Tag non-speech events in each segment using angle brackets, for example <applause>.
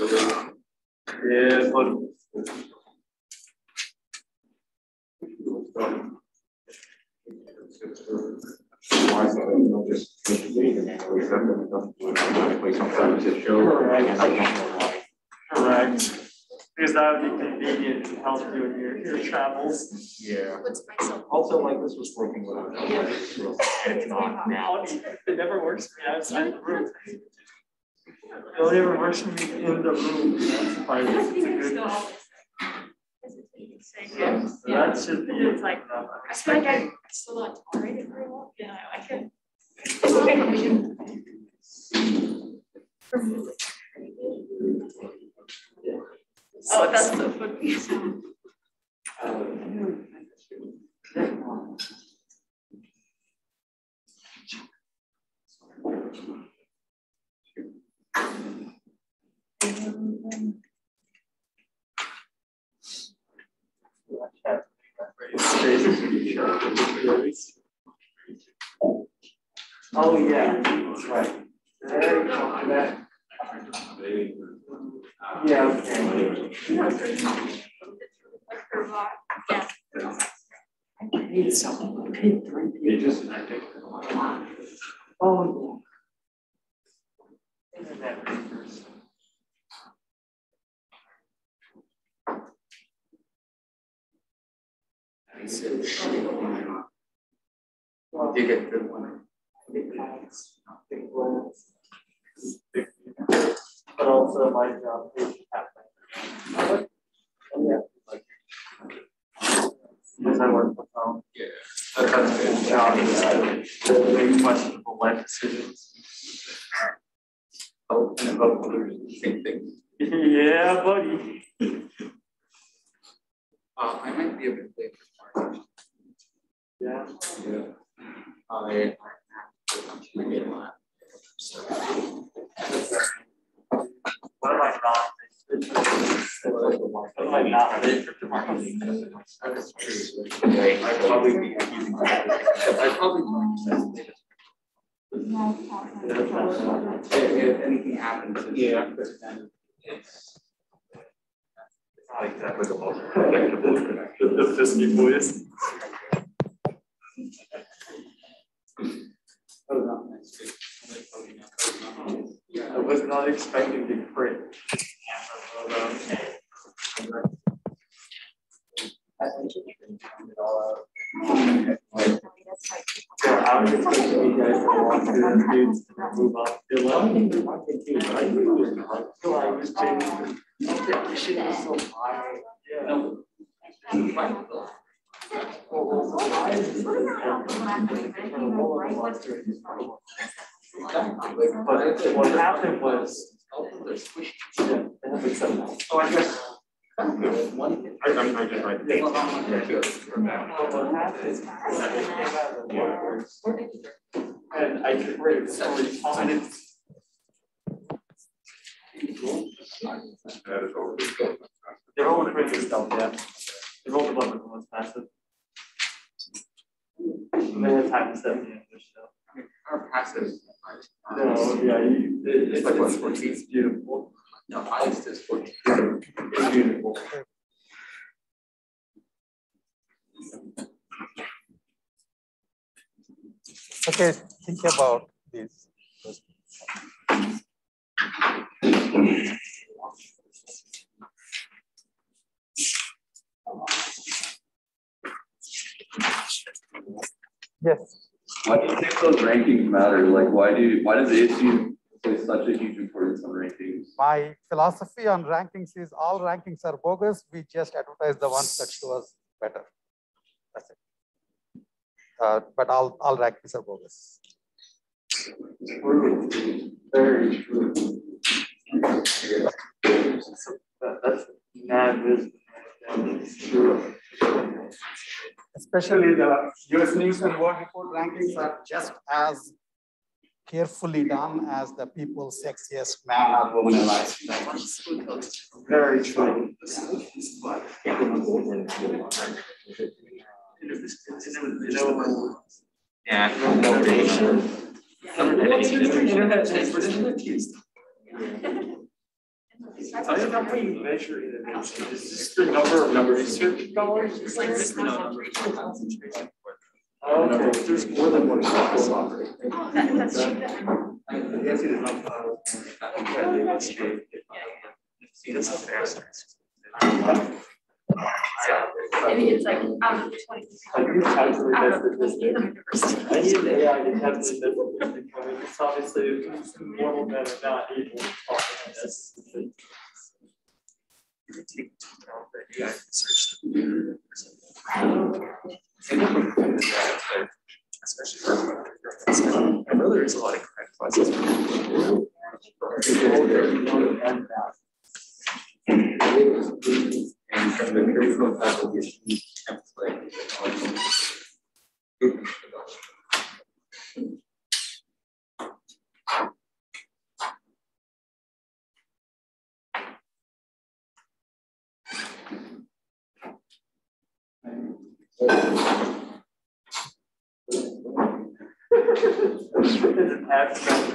Yeah, but. Correct. Because that would be convenient to help you in your, your travels. Yeah. Also, like this was working without. And it's not <laughs> now. It never works for me outside the room. It only ever works for me in the room. That's why it's a good. So That should be. It's like- enough. I feel like I still don't tolerate it very well. Yeah, I can. Oh, that's so funny. <laughs> Oh, yeah, right. Yeah, okay. I paid some, I paid three pages. Oh, yeah. Internet papers. Well, You get good one. big plans, big plans. But also my job is happening. Yeah. Because I work from home. Yeah. That- That's a good job, to make questionable life decisions. Oh, and about others, same thing. Yeah, buddy. Uh, I might be a bit late for March. Yeah. Yeah. I. I get a lot. What am I not? What am I not ready for tomorrow? That's true. I'd probably be using. I'd probably. If, if anything happens. Yeah. It's. Not exactly. I was not expecting to crit. Yeah, I was expecting you guys to walk through the dudes and move up. You're like, I think I can do it, but I knew it was not. So I was changing. Oh, yeah, this shit is so high. Yeah. But what happened was. Yeah, they have acceptance. Oh, I guess. One. I, I'm, I just like. Yeah, what happened is, the and I could read story comments. They're all crazy stuff, yeah. They're all the one the most passive. And they have time to the English stuff. Our passive. Uh, no, yeah, you, it- it's Like what, it's, 14? it's beautiful. No, highest is fourteen. It's beautiful. Okay, think about this. Yes, Why do you think those rankings matter? Like, why do, why does ASU place such a huge importance on rankings? my philosophy on rankings is all rankings are bogus. We just advertise the ones that show us better. That's it. Uh, but all, all rankings are bogus. True, very true. So that, that's mad wisdom. It's true. Especially the US News and World Report rankings are just as carefully done as the people's sexiest man or woman alive. Very true. Yeah. Internet transportation. I think how do we measure innovation, is this the number of number research dollars? It's like this No, much no, concentration. concentration. Okay, there's more than one class operating. Oh, that, that's cheap. Yes, it is not. Okay, let's see. See, this is fair. Maybe it's like um, out of twenty. Have you calculated Out of twenty statistic? I need an AI to have the ability to come in, it's obviously normal men are not able to talk about this. Especially for. I know there's a lot of crack classes. And from the curriculum. It's an abstract.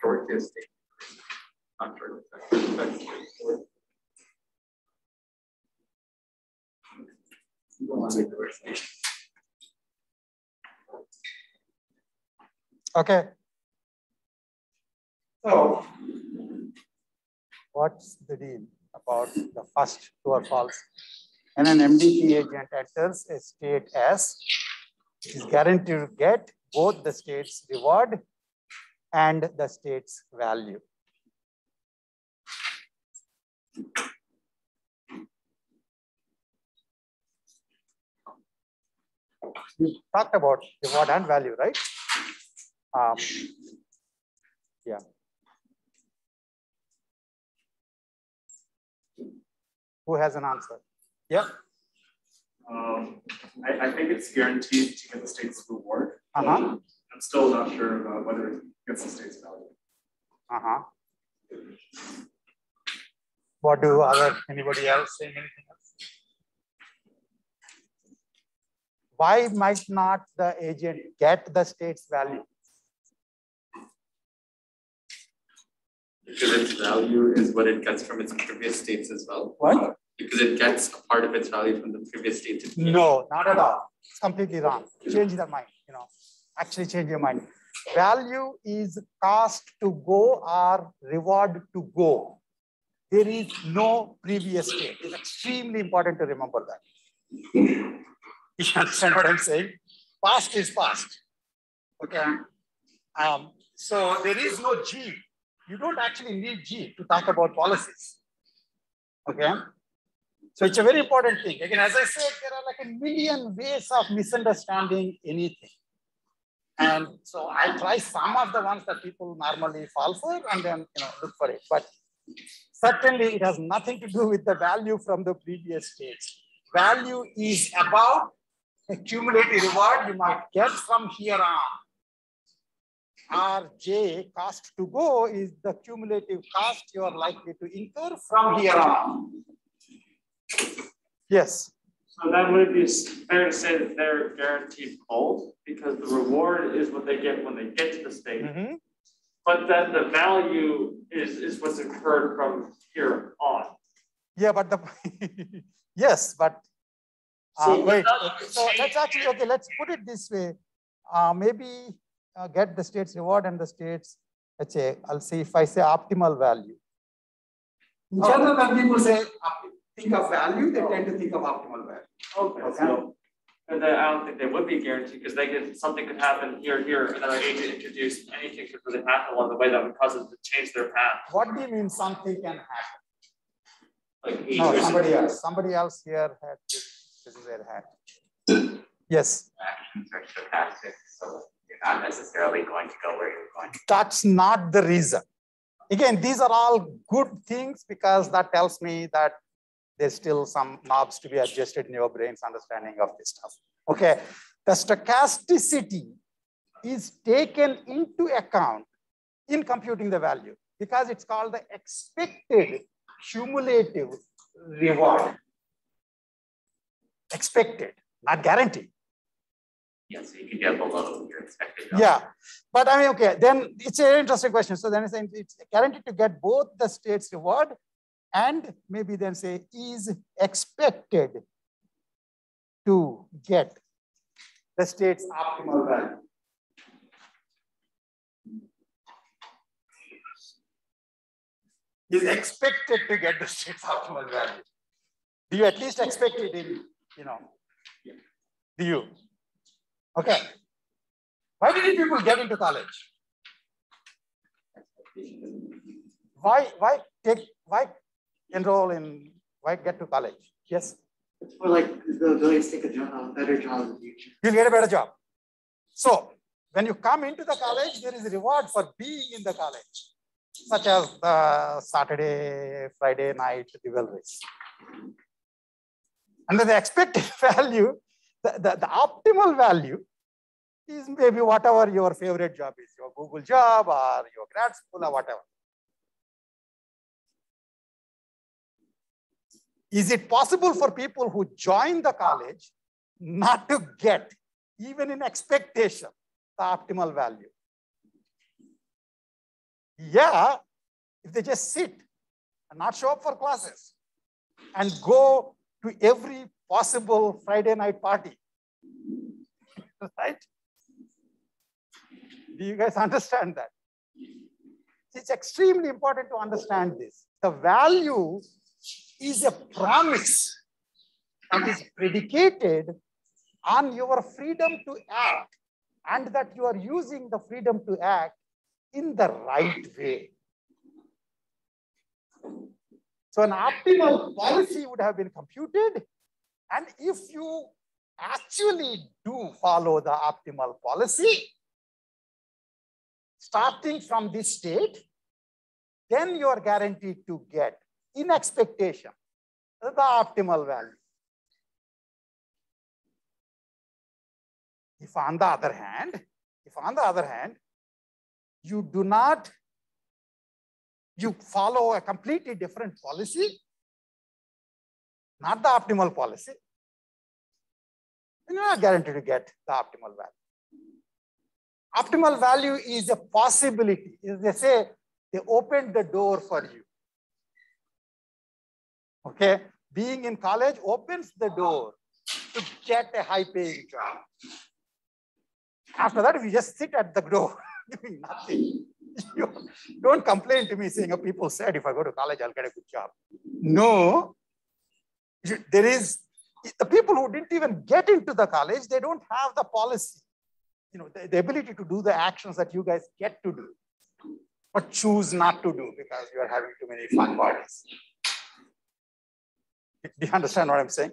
Short is. Not. Okay. So what's the deal about the first true or false? When an MDP agent enters a state S, is guaranteed to get both the state's reward and the state's value. We talked about reward and value, right? Um, yeah. Who has an answer? Yeah. Um, I, I think it's guaranteed to get the state's reward. Uh-huh. I'm still not sure about whether it gets the state's value. Uh-huh. What do other, anybody else say anything else? Why might not the agent get the state's value? Because its value is what it gets from its previous states as well. What? Because it gets a part of its value from the previous state. No, not at all. It's completely wrong. Change their mind, you know, actually change your mind. Value is cost to go or reward to go. There is no previous state. It's extremely important to remember that. <laughs> You understand what I'm saying? Past is past. Okay. Um, so there is no G. You don't actually need G to talk about policies. Okay. So it's a very important thing. Again, as I said, there are like a million ways of misunderstanding anything. And so I try some of the ones that people normally fall for and then you know look for it. But certainly it has nothing to do with the value from the previous stage. Value is about a cumulative reward you might get from here on. RJ cost to go is the cumulative cost you are likely to incur from here on. Yes. So then would it be fair to say that they're guaranteed both because the reward is what they get when they get to the state? Mhm. But then the value is, is what's incurred from here on. Yeah, but the <laughs> yes, but uh, So wait. So let's actually okay. Let's put it this way. Uh, maybe uh, get the state's reward and the state's. Let's say I'll see if I say optimal value. In general, when people say opti- think of value, they tend to think of optimal value. Okay, so, and then I don't think they would be guaranteed, because they could, something could happen here, here, and then our agent introduced, anything could really happen along the way that would cause them to change their path. What do you mean something can happen? Like No, somebody else. Somebody else here had this. This is their hand. Yes. actions are stochastic, so you're not necessarily going to go where you're going. that's not the reason. Again, these are all good things because that tells me that there's still some knobs to be adjusted in your brain's understanding of this stuff. Okay, the stochasticity is taken into account in computing the value because it's called the expected cumulative reward. expected, not guaranteed. Yeah, so you can get below your expected. value. Yeah, but I mean, okay, then it's an interesting question. So then it's, it's guaranteed to get both the state's reward and maybe then say is expected to get the state's optimal value. Is expected to get the state's optimal value. Do you at least expect it in, you know, do you? Okay. Why did people get into college? Why, why take, why enroll in, why get to college? Yes, It's for like the ability to take a job, a better job in the future. you'll get a better job. So when you come into the college, there is a reward for being in the college, such as the Saturday, Friday night rivalries. And then the expected <laughs> value, the, the, the optimal value is maybe whatever your favorite job is, your Google job or your grad school or whatever. Is it possible for people who join the college not to get, even in expectation, the optimal value? Yeah, if they just sit and not show up for classes and go to every possible Friday night party, <laughs> right? Do you guys understand that? It's extremely important to understand this. The value is a promise that is predicated on your freedom to act and that you are using the freedom to act in the right way. So an optimal policy would have been computed. And if you actually do follow the optimal policy, starting from this state, then you are guaranteed to get in expectation the optimal value. If on the other hand, if on the other hand, you do not, you follow a completely different policy, not the optimal policy, then you are not guaranteed to get the optimal value. Optimal value is a possibility. They say they opened the door for you. Okay, being in college opens the door to get a high paying job. After that, we just sit at the door <laughs> doing nothing, you don't complain to me saying, oh, people said if I go to college, I'll get a good job. No, there is the people who didn't even get into the college, they don't have the policy, you know, the, the ability to do the actions that you guys get to do, but choose not to do because you are having too many fun parties. Do you understand what I'm saying?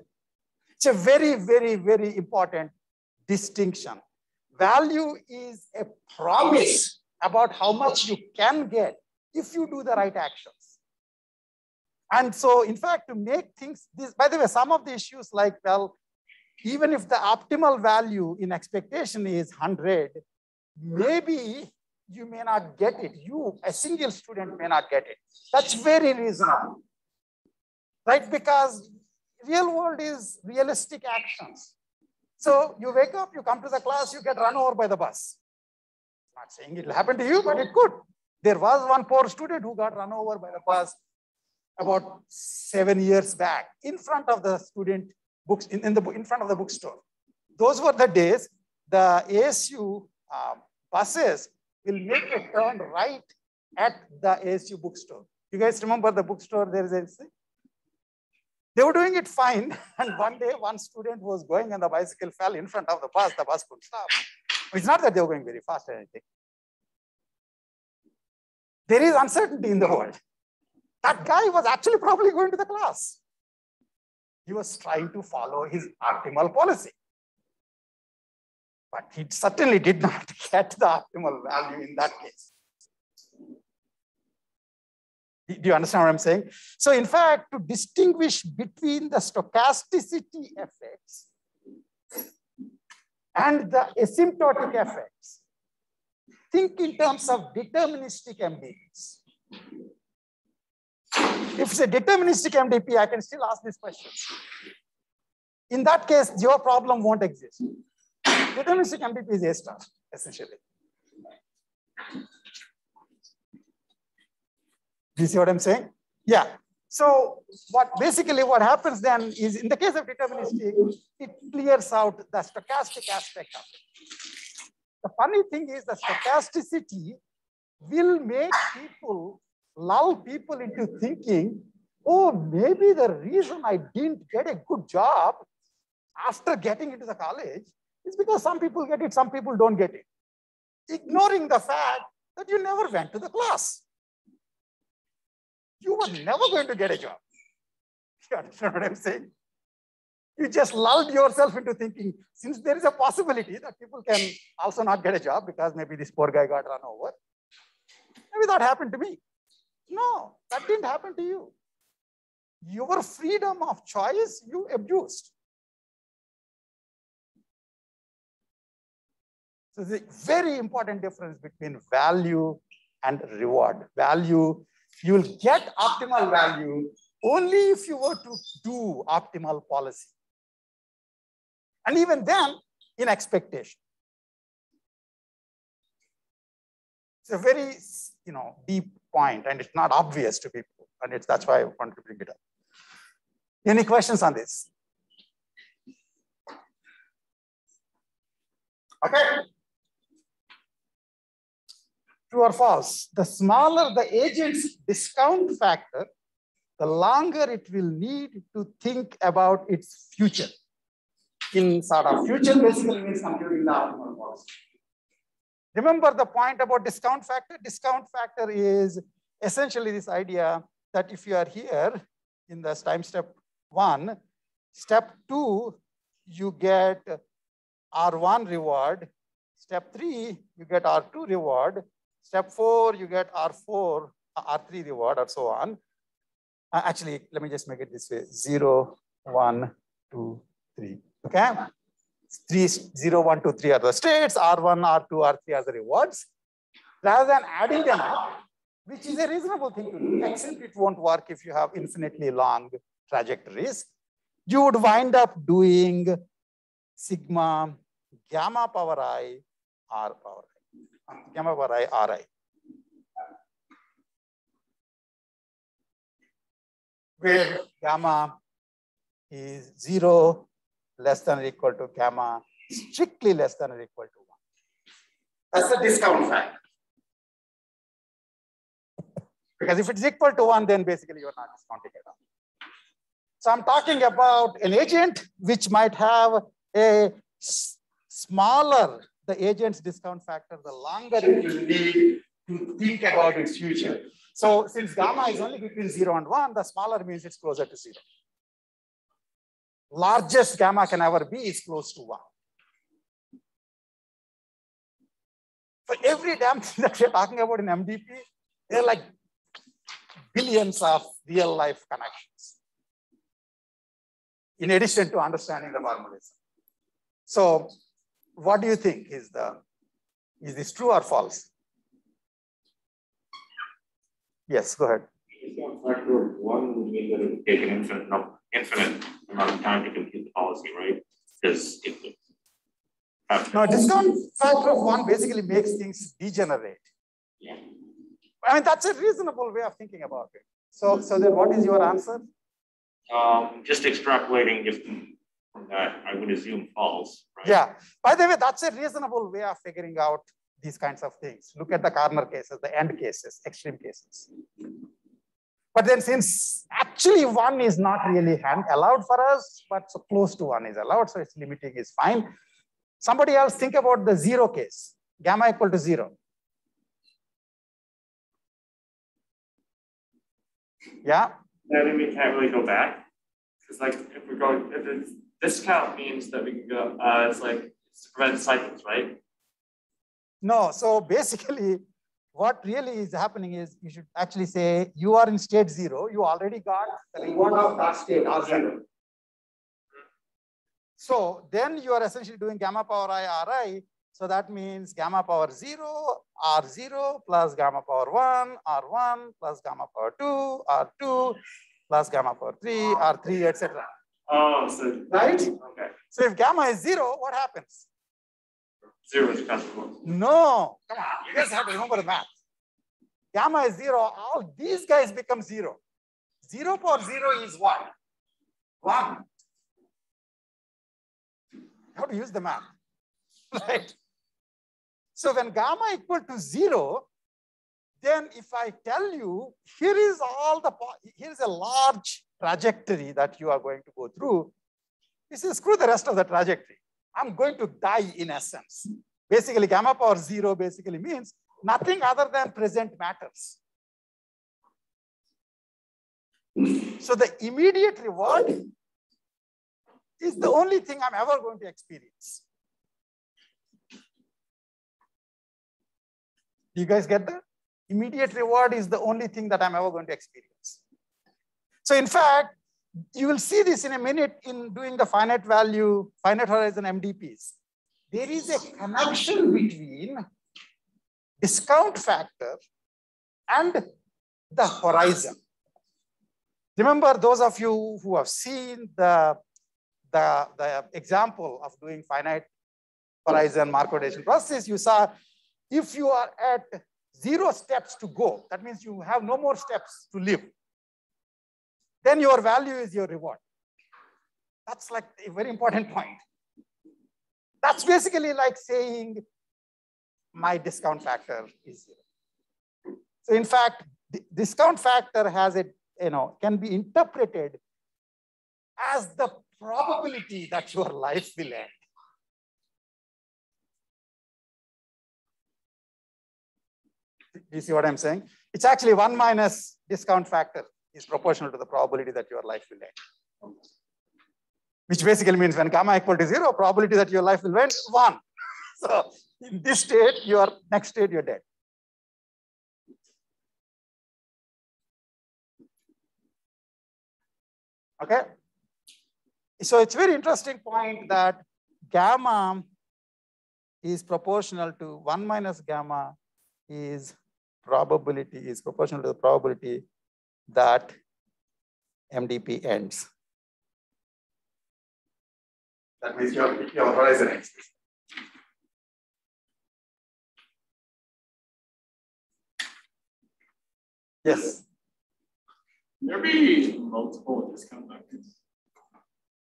It's a very, very, very important distinction. Value is a promise about how much you can get if you do the right actions. And so, in fact, to make things, this, by the way, some of the issues like, well, even if the optimal value in expectation is 100, maybe you may not get it. You, a single student, may not get it. That's very reasonable right? Because real world is realistic actions. So you wake up, you come to the class, you get run over by the bus. Not saying it'll happen to you, but it could. There was one poor student who got run over by the bus about seven years back in front of the student books, in, in, the, in front of the bookstore. Those were the days the ASU um, buses will make a turn right at the ASU bookstore. You guys remember the bookstore? There is a they were doing it fine. <laughs> And one day, one student was going and the bicycle fell in front of the bus. The bus could stop. It's not that they were going very fast or anything. There is uncertainty in the world. That guy was actually probably going to the class. He was trying to follow his optimal policy. But he certainly did not <laughs> get the optimal value in that case. Do you understand what I'm saying? So in fact, to distinguish between the stochasticity effects and the asymptotic effects, think in terms of deterministic MDPs. If it's a deterministic MDP, I can still ask these questions. in that case, your problem won't exist. Deterministic MDP is A star, essentially. Do you see what I'm saying? Yeah. So what basically what happens then is in the case of deterministic, it clears out the stochastic aspect of it. The funny thing is the stochasticity will make people, lull people into thinking, oh, maybe the reason I didn't get a good job after getting into the college is because some people get it, some people don't get it. Ignoring the fact that you never went to the class you were never going to get a job. <laughs> You understand what I'm saying? You just lulled yourself into thinking, since there is a possibility that people can also not get a job because maybe this poor guy got run over. Maybe that happened to me. No, that didn't happen to you. Your freedom of choice, you abused. So a very important difference between value and reward. Value you will get optimal value only if you were to do optimal policy. And even then, in expectation. It's a very you know, deep point and it's not obvious to people. And it's, that's why I want to bring it up. Any questions on this? Okay. True or false? The smaller the agent's discount factor, the longer it will need to think about its future. In sort of future basically means computing the optimal policy. Remember the point about discount factor? Discount factor is essentially this idea that if you are here in this time step one, step two, you get R1 reward. Step three, you get R2 reward. Step four, you get R4, uh, R3 reward, or so on. Uh, actually, let me just make it this way, zero, one, two, three, okay? Three, zero, one, two, three are the states, R1, R2, R3 are the rewards. Rather than adding them up, which is a reasonable thing to do, except it won't work if you have infinitely long trajectories, you would wind up doing sigma gamma power i r power i gamma bar i ri. Where gamma is zero less than or equal to gamma strictly less than or equal to one. That's the discount factor. Because if it's equal to one, then basically you're not discounting at all. So I'm talking about an agent which might have a smaller the agent's discount factor, the longer it will need to think about its future. So since gamma is only between zero and one, the smaller means it's closer to zero. Largest gamma can ever be is close to one. For every damn thing <laughs> that we're talking about in MDP, there are like billions of real life connections. In addition to understanding the formalism. So what do you think is the, is this true or false? Yes, go ahead. Factor one would mean that it would take an infinite, no, infinite amount of time to compute the policy, right? Because if the no, discount factor of one basically makes things degenerate. Yeah. I mean, that's a reasonable way of thinking about it. So, so then what is your answer? Um, just extrapolating if that, I would assume false, right? Yeah. By the way, that's a reasonable way of figuring out these kinds of things. Look at the corner cases, the end cases, extreme cases. But then since actually one is not really allowed for us, but so close to one is allowed, so its limiting is fine. Somebody else think about the zero case, gamma equal to zero. Yeah? Mean, we can't really go back. It's like if we're going, if it's discount means that we can go, uh, it's like it's to prevent cycles, right? No, so basically what really is happening is you should actually say you are in state zero, you already got the reward of that state R zero. So then you are essentially doing gamma power i ri. So that means gamma power zero, R zero plus gamma power one, R1 plus gamma power two, R2 plus gamma power three, R3, etc. Oh, so, right? okay, So if gamma is zero, what happens? zero is acceptable. No, come on, you guys have to remember the math. Gamma is zero, all these guys become zero. Zero power zero is what? One. How to use the math, <laughs> right? So when gamma equal to zero, then if I tell you, here is all the, here is a large trajectory that you are going to go through. This is screw the rest of the trajectory. I'm going to die in essence. Basically, gamma power zero basically means nothing other than present matters. So the immediate reward is the only thing I'm ever going to experience. Do you guys get that? Immediate reward is the only thing that I'm ever going to experience. So in fact, you will see this in a minute in doing the finite value, finite horizon MDPs. There is a connection between discount factor and the horizon. Remember those of you who have seen the, the, the example of doing finite horizon Markov process, you saw if you are at zero steps to go, that means you have no more steps to live, then your value is your reward. That's like a very important point. That's basically like saying my discount factor is zero. So in fact, discount factor has a, you know, can be interpreted as the probability that your life will end. Do you see what I'm saying? It's actually one minus discount factor is proportional to the probability that your life will end. Which basically means when gamma equal to zero, probability that your life will end, one. <laughs> So in this state, your next state, you're dead. Okay. So it's very interesting point that gamma is proportional to one minus gamma is probability is proportional to the probability that MDP ends. That means your, your horizon ends. Yes. There be multiple.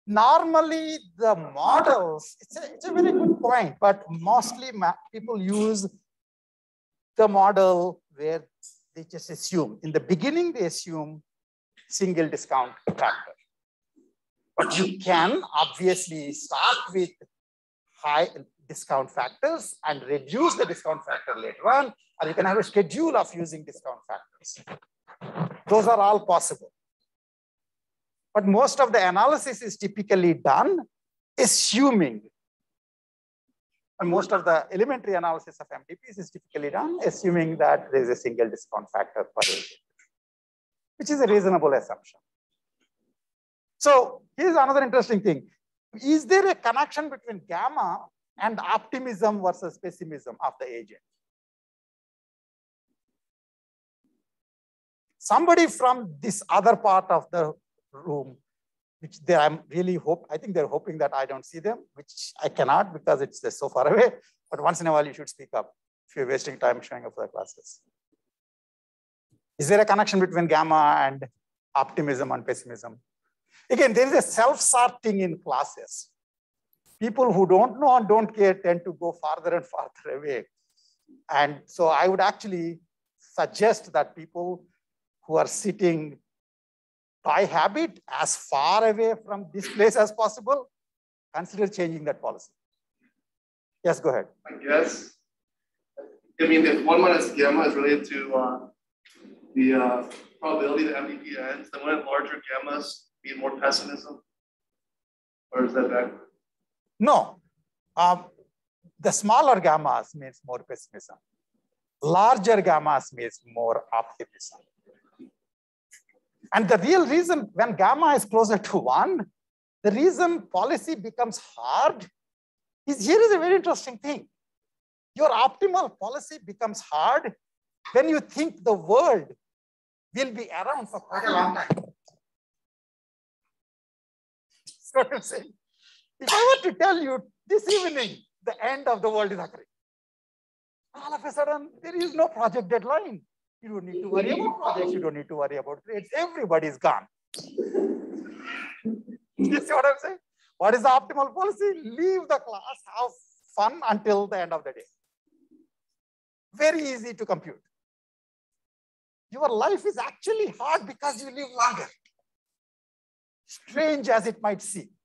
Normally, the models, it's a, it's a very good point, but mostly people use the model where they just assume. In the beginning, they assume single discount factor. But you can obviously start with high discount factors and reduce the discount factor later on, or you can have a schedule of using discount factors. Those are all possible. But most of the analysis is typically done assuming, most of the elementary analysis of MDPs is typically done assuming that there is a single discount factor per agent, which is a reasonable assumption. So here's another interesting thing. Is there a connection between gamma and optimism versus pessimism of the agent? Somebody from this other part of the room, which they I'm really hope, I think they're hoping that I don't see them, which I cannot because it's so far away. But once in a while, you should speak up if you're wasting time showing up for the classes. Is there a connection between gamma and optimism and pessimism? Again, there is a self-sorting in classes. People who don't know and don't care tend to go farther and farther away. And so I would actually suggest that people who are sitting by habit as far away from this place as possible, consider changing that policy. Yes, go ahead. I guess. I mean, if one minus gamma is related to uh, the uh, probability that MDP ends, then wouldn't larger gammas mean more pessimism? Or is that bad? No. Um, the smaller gammas means more pessimism. Larger gammas means more optimism. And the real reason when gamma is closer to one, the reason policy becomes hard is here is a very interesting thing. Your optimal policy becomes hard when you think the world will be around for quite a long time. what I'm saying? If I were to tell you this evening, the end of the world is occurring, all of a sudden, there is no project deadline. You don't need to worry about projects. You don't need to worry about grades. Everybody's gone. <laughs> you see what I'm saying? What is the optimal policy? Leave the class, have fun until the end of the day. Very easy to compute. Your life is actually hard because you live longer. Strange as it might seem. <laughs>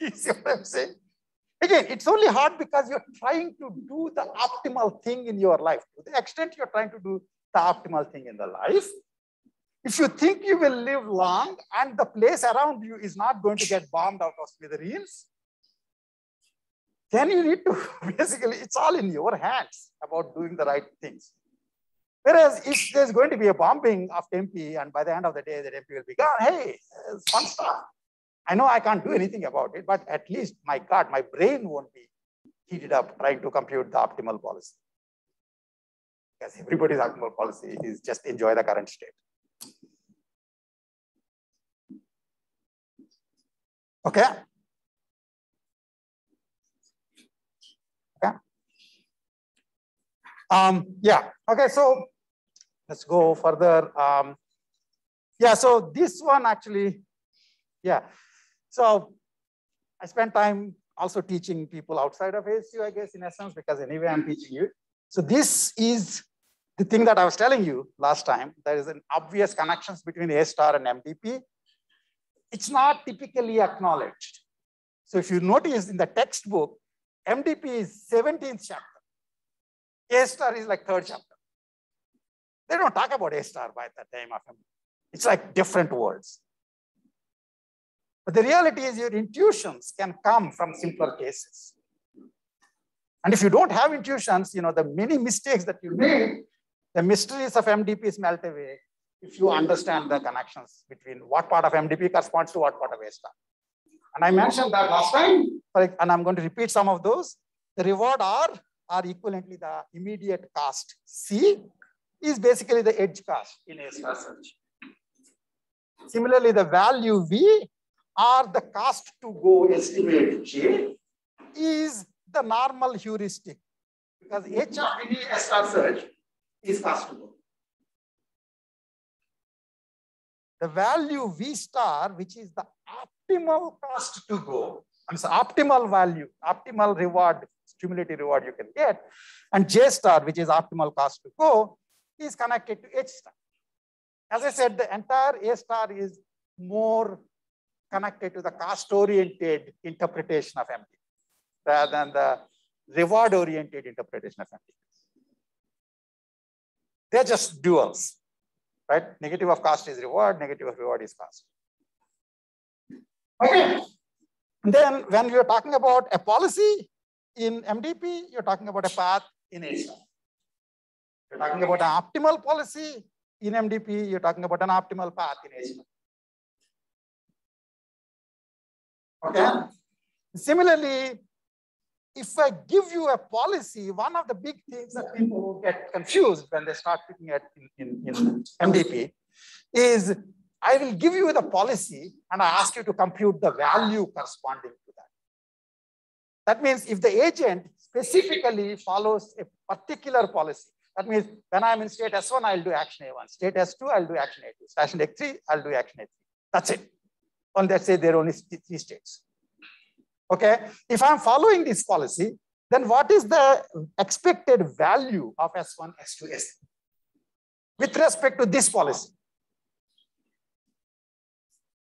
You see what I'm saying? Again, it's only hard because you're trying to do the optimal thing in your life. To the extent you're trying to do the optimal thing in the life, if you think you will live long and the place around you is not going to get bombed out of smithereens, then you need to <laughs> basically, it's all in your hands about doing the right things. Whereas if there's going to be a bombing of MP and by the end of the day, the MP will be gone, hey, it's fun stuff. I know I can't do anything about it, but at least my God, my brain won't be heated up trying to compute the optimal policy. Because everybody's optimal policy is just enjoy the current state. Okay. Um, yeah. Okay. So let's go further. Um, yeah. So this one actually, yeah. So I spent time also teaching people outside of ASU, I guess, in essence, because anyway, I'm teaching you. So this is the thing that I was telling you last time. There is an obvious connections between A star and MDP. It's not typically acknowledged. So if you notice in the textbook, MDP is 17th chapter. A star is like third chapter. They don't talk about A star by the time of MDP. It's like different words. But the reality is your intuitions can come from simpler cases. And if you don't have intuitions, you know, the many mistakes that you make, the mysteries of MDPs melt away if you understand the connections between what part of MDP corresponds to what part of A. And I mentioned that last time, and I'm going to repeat some of those. The reward R are equivalently the immediate cost. C is basically the edge cost in A search. Similarly, the value V or the cost to go estimate J is the normal heuristic because H of A star search is cost to go. The value V star, which is the optimal cost to go, and so optimal value, optimal reward, cumulative reward you can get, and J star, which is optimal cost to go, is connected to H star. As I said, the entire A star is more connected to the cost-oriented interpretation of MDP rather than the reward-oriented interpretation of MDP. They're just duals, right? Negative of cost is reward, negative of reward is cost. Okay. then when you're talking about a policy in MDP, you're talking about a path in A. You're talking about an optimal policy in MDP, you're talking about an optimal path in A Okay. Similarly, if I give you a policy, one of the big things that people get confused when they start looking at in, in, in MDP is I will give you the policy and I ask you to compute the value corresponding to that. That means if the agent specifically follows a particular policy, that means when I'm in state S1, I'll do action A1. State S2, I'll do action A2. Station A3, I'll do action A3. That's it. And let's say are only three states. Okay, if I'm following this policy, then what is the expected value of S1, S2, S3 with respect to this policy?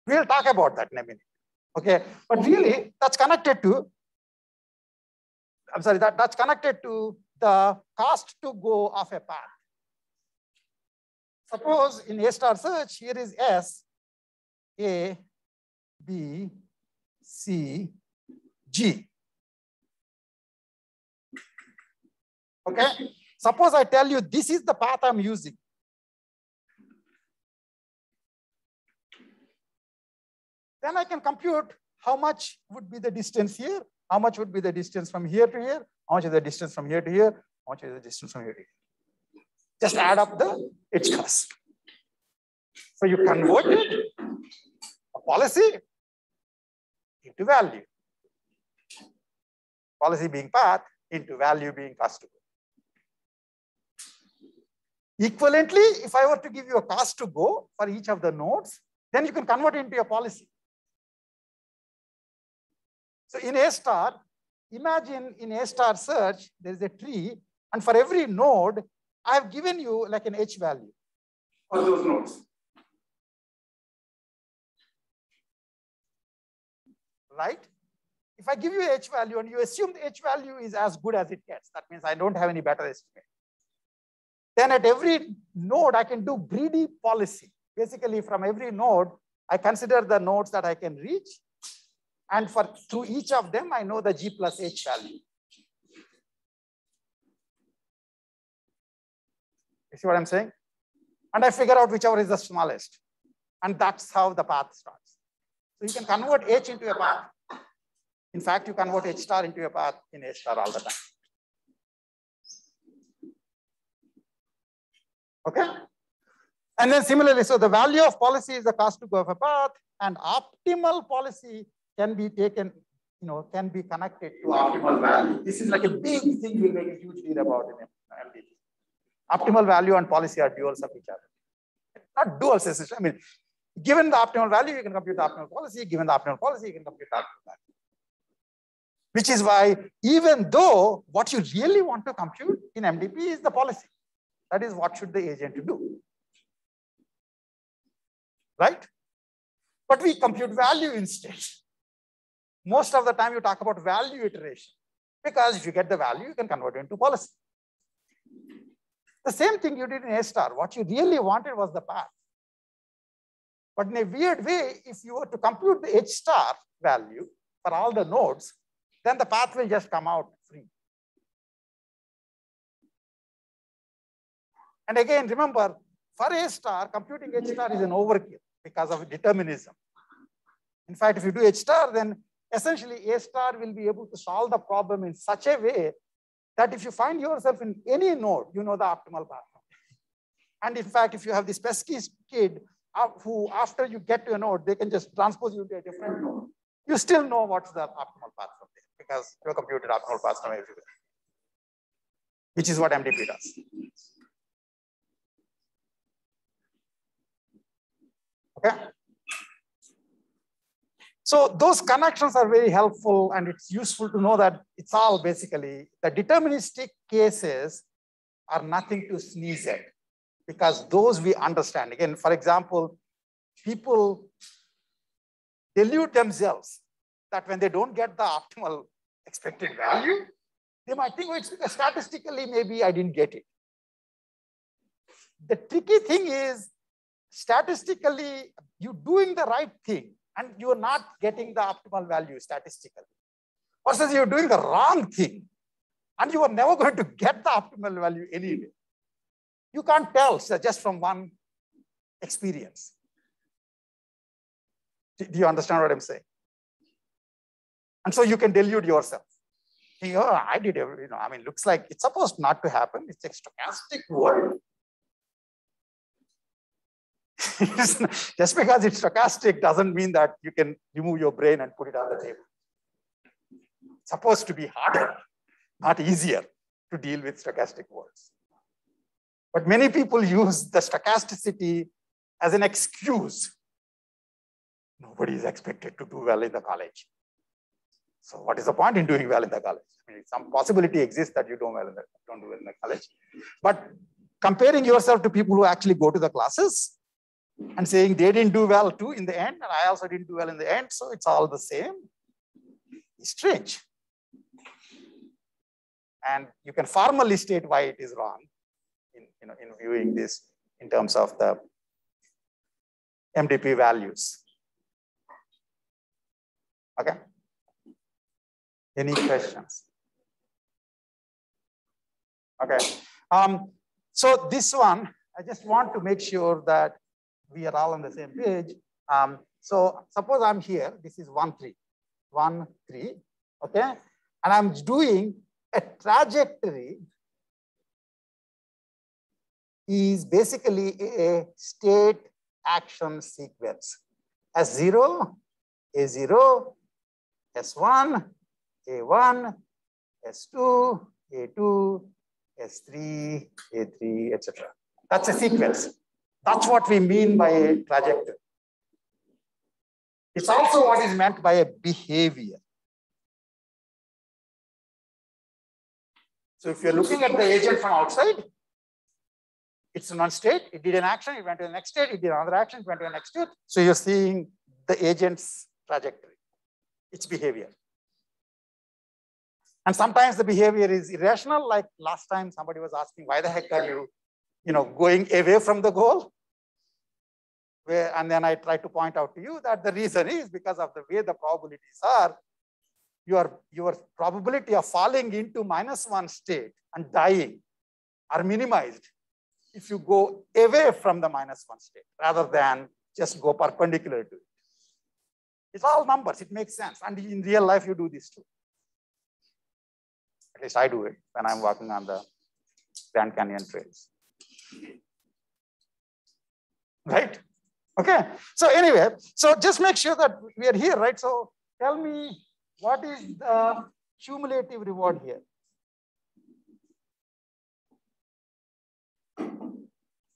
We'll talk about that in a minute. Okay, but really that's connected to, I'm sorry, that, that's connected to the cost to go of a path. Suppose in A star search, here is S, A, B, C, G. Okay. Suppose I tell you this is the path I'm using. Then I can compute how much would be the distance here, how much would be the distance from here to here, how much is the distance from here to here, how much is the distance from here to here. Just add up the edge cost. So you convert it policy into value. Policy being path into value being cost to go. Equivalently, if I were to give you a cost to go for each of the nodes, then you can convert it into a policy. So in A star, imagine in A star search, there is a tree, and for every node, I have given you like an H value for those nodes. Right? If I give you H value and you assume the H value is as good as it gets, that means I don't have any better estimate. Then at every node, I can do greedy policy. Basically, from every node, I consider the nodes that I can reach. And for through each of them, I know the G plus H value. You see what I'm saying? And I figure out whichever is the smallest. And that's how the path starts. So you can convert H into a path. In fact, you convert H star into a path in A star all the time. Okay? And then similarly, so the value of policy is the cost to go of a path, and optimal policy can be taken, you know, can be connected to optimal value. This is like a big thing we'll make a huge deal about in MDP. Optimal value and policy are duals of each other. Not duals. I mean, given the optimal value, you can compute the optimal policy. Given the optimal policy, you can compute the optimal value. Which is why, even though what you really want to compute in MDP is the policy, that is what should the agent do. Right? But we compute value instead. Most of the time you talk about value iteration because if you get the value, you can convert it into policy. The same thing you did in A star. What you really wanted was the path. But in a weird way, if you were to compute the H star value for all the nodes, then the path will just come out free. And again, remember, for A star, computing H star is an overkill because of determinism. In fact, if you do H star, then essentially A star will be able to solve the problem in such a way that if you find yourself in any node, you know the optimal path. And in fact, if you have this pesky kid who after you get to a node, they can just transpose you to a different node. You still know what's the optimal path from there because you computed optimal path from everywhere, which is what MDP does. Okay. So those connections are very helpful and it's useful to know that it's all basically the deterministic cases are nothing to sneeze at because those we understand. Again, for example, people delude themselves that when they don't get the optimal expected value, they might think, well, it's because statistically, maybe I didn't get it. The tricky thing is statistically, you're doing the right thing and you're not getting the optimal value statistically. Versus you're doing the wrong thing and you are never going to get the optimal value anyway. You can't tell just from one experience. Do you understand what I'm saying? And so you can delude yourself. You oh, I did every, you know, I mean, looks like it's supposed not to happen. It's a stochastic world. <laughs> Just because it's stochastic doesn't mean that you can remove your brain and put it on the table. It's supposed to be harder, not easier to deal with stochastic worlds. But many people use the stochasticity as an excuse. Nobody is expected to do well in the college. So what is the point in doing well in the college? I mean, some possibility exists that you don't, well the, don't do well in the college. But comparing yourself to people who actually go to the classes and saying they didn't do well too in the end, and I also didn't do well in the end, so it's all the same. It's strange. And you can formally state why it is wrong in, you know, in viewing this in terms of the MDP values. Okay. Any questions? Okay. Um, so this one, I just want to make sure that we are all on the same page. Um, so suppose I'm here, this is one, three, one, three, okay? And I'm doing a trajectory is basically a state action sequence. S0, A0, S1, A1, S2, A2, S3, A3, etc. That's a sequence. That's what we mean by a trajectory. It's also what is meant by a behavior. So if you're looking at the agent from outside, it's in one state, it did an action, it went to the next state, it did another action, it went to the next state. So you're seeing the agent's trajectory, its behavior. And sometimes the behavior is irrational, like last time somebody was asking, why the heck are you, you know, going away from the goal? Where, and then I try to point out to you that the reason is because of the way the probabilities are, your, your probability of falling into minus one state and dying are minimized if you go away from the minus one state rather than just go perpendicular to it. It's all numbers, it makes sense. And in real life, you do this too. At least I do it when I'm walking on the Grand Canyon trails. Right? Okay. So anyway, so just make sure that we are here, right? So tell me what is the cumulative reward here?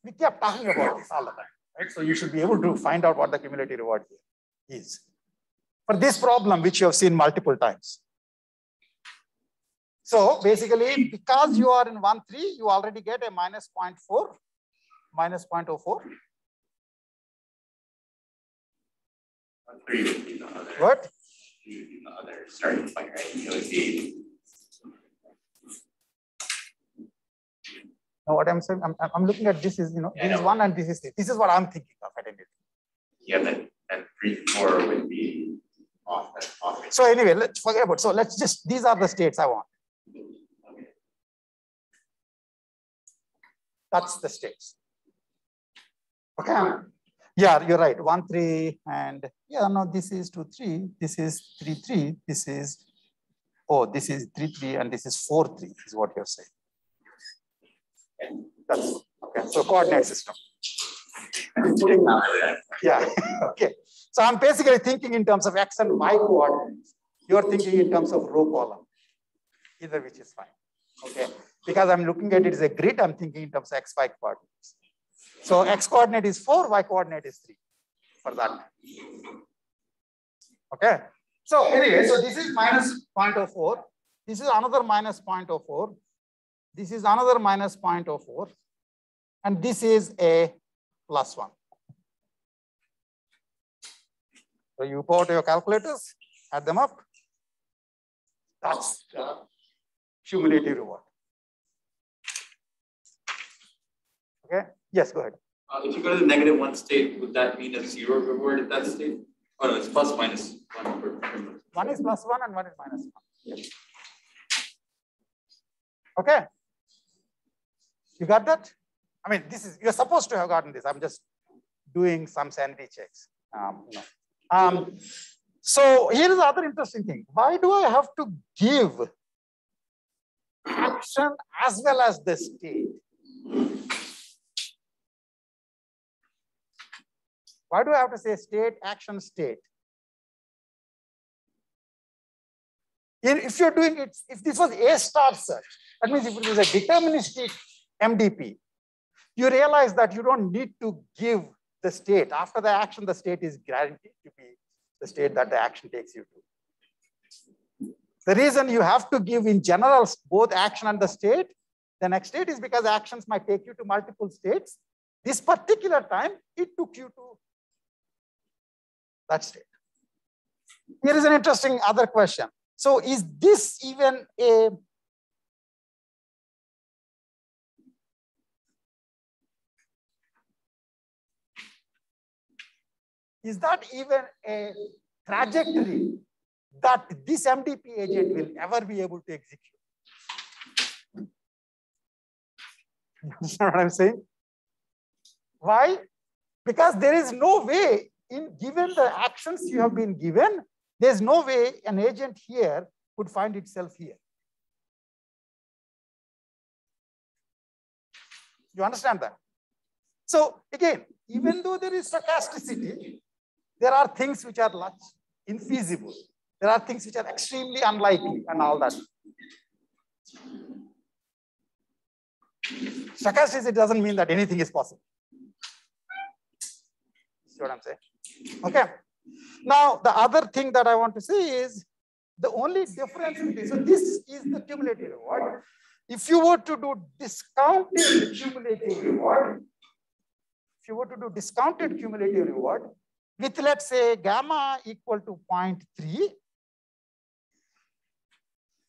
We kept talking about this all the time, right? So you should be able to find out what the cumulative reward here is. For this problem, which you have seen multiple times. So basically, because you are in 1, 3, you already get a minus 0.4, minus 0.04. Three would be the other. What? Three would be the other starting point, right? It would be, Now what I'm saying, I'm, I'm- looking at this is, you know, Yeah, this is one and this is three. This is what I'm thinking of rate. yeah, then, and three, four would be off, off. So anyway, let's forget about, so let's just, these are the states I want. Okay. That's the states. Okay. Yeah, you're right. One, three, and yeah, no, this is two, three. This is three, three. This is, oh, this is three, three, and this is four, three, is what you're saying. That's okay. So coordinate system. Yeah, <laughs> okay. So I'm basically thinking in terms of X and Y coordinates. You're thinking in terms of row column, either which is fine. Okay. Because I'm looking at it as a grid, I'm thinking in terms of X, Y coordinates. So X coordinate is four, Y coordinate is three for that. Okay. So anyway, so this is minus 0.04. This is another minus 0.04. This is another minus 0.04. And this is a plus one. So you put your calculators, add them up. That's the cumulative reward. Okay, yes, go ahead. Uh, if you go to the negative one state, would that mean a zero reward at that state? Oh, no, it's plus minus one One is plus one and one is minus one. Yes. Okay. You got that? I mean, this is, you're supposed to have gotten this. I'm just doing some sanity checks. Um, you know. um, so here is the other interesting thing. Why do I have to give action as well as the state? Why do I have to say state, action, state? If you're doing it, if this was A star search, that means if it was a deterministic MDP, you realize that you don't need to give the state. After the action, the state is guaranteed to be the state that the action takes you to. The reason you have to give in general both action and the state, the next state is because actions might take you to multiple states. This particular time, it took you to that state. Here is an interesting other question. So is this even a is that even a trajectory that this MDP agent will ever be able to execute? <laughs> You understand what I'm saying? Why? Because there is no way in given the actions you have been given, there's no way an agent here could find itself here. You understand that? So again, even though there is stochasticity, there are things which are much infeasible. There are things which are extremely unlikely and all that. Stochastics, it doesn't mean that anything is possible. See what I'm saying? Okay. Now, the other thing that I want to say is the only difference between, so this is the cumulative reward. If you were to do discounted cumulative reward, if you were to do discounted cumulative reward with, let's say, gamma equal to 0.3,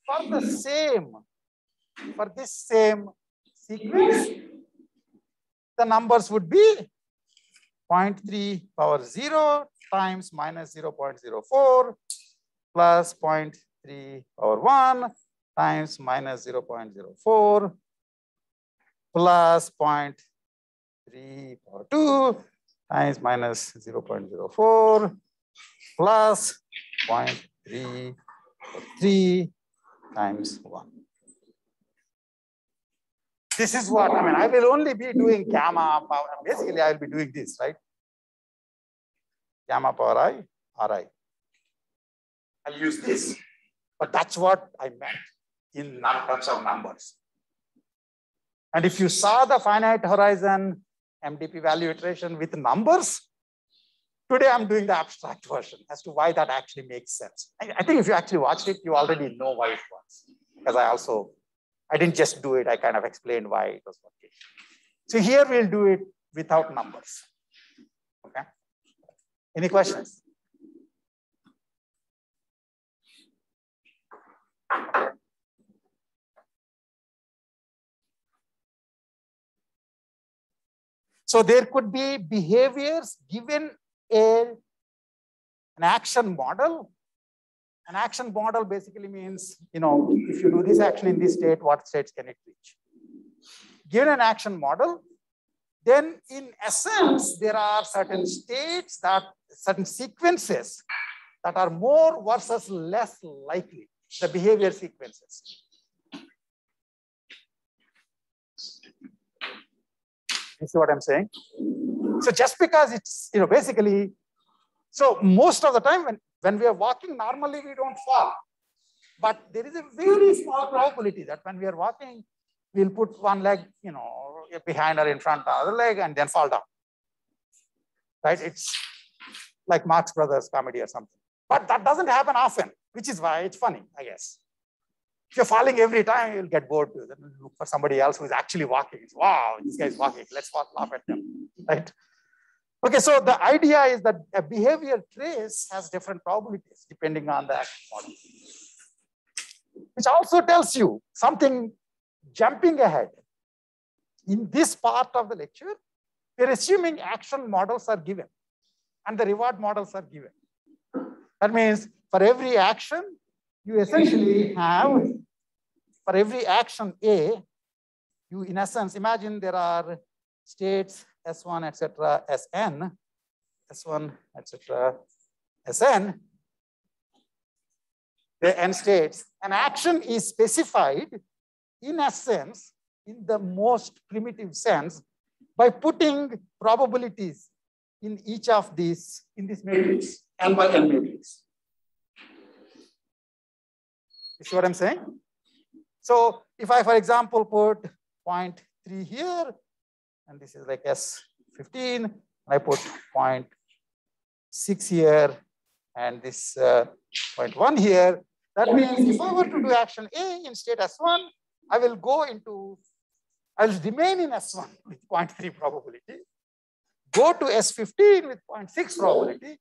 for the same, for this same sequence, the numbers would be 0.3 power 0 times minus 0.04 plus 0.3 power 1 times minus 0.04 plus 0.3 power 2 times minus 0.04 plus 0.3 3 times 1. This is what, I mean, I will only be doing gamma power. Basically, I will be doing this, right? Gamma power i, ri. I'll use this. But that's what I meant in terms of numbers. And if you saw the finite horizon MDP value iteration with numbers, today I'm doing the abstract version as to why that actually makes sense. I, think if you actually watched it, you already know why it works. Because I also, I didn't just do it, I kind of explained why it was working. So here we'll do it without numbers. Okay. Any questions? So there could be behaviors given a, an action model. An action model basically means, you know, if you do this action in this state, what states can it reach? Given an action model, then in essence, there are certain states that certain sequences that are more versus less likely, the behavior sequences. You see what I'm saying? So just because it's, you know, basically, so most of the time when, when we are walking, normally we don't fall. But there is a very small probability that when we are walking, we'll put one leg, you know, behind or in front the other leg and then fall down. Right? It's like Marx Brothers comedy or something. But that doesn't happen often, which is why it's funny, I guess. If you're falling every time, you'll get bored. Then look for somebody else who's actually walking. It's, wow, this guy's walking. Let's laugh at them, right? Okay, so the idea is that a behavior trace has different probabilities depending on the action model. Which also tells you something jumping ahead. In this part of the lecture, we're assuming action models are given and the reward models are given. That means for every action, you essentially have, for every action A, you in essence, imagine there are states S1, etc., Sn, S1, etc., Sn, the n states. An action is specified in essence, in the most primitive sense, by putting probabilities in each of these, in this matrix, L by N matrix. You see what I'm saying? So if I, for example, put 0.3 here, and this is like S15, I put 0.6 here, and this uh, 0.1 here, that means if I were to do action A in state S1, I will go into, I will remain in S1 <laughs> with 0.3 probability, go to S15 with 0.6 probability,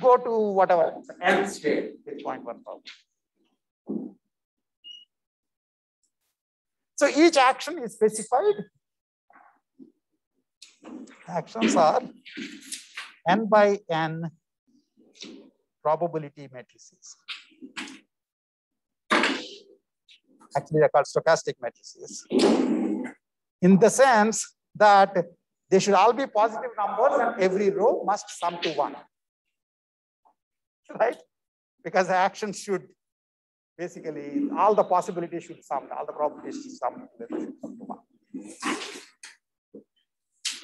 go to whatever, N state with 0.1 probability. So each action is specified. Actions are n by n probability matrices. Actually, they're called stochastic matrices. In the sense that they should all be positive numbers and every row must sum to one. Right? Because the action should basically all the possibilities should sum, all the probabilities should sum, to one.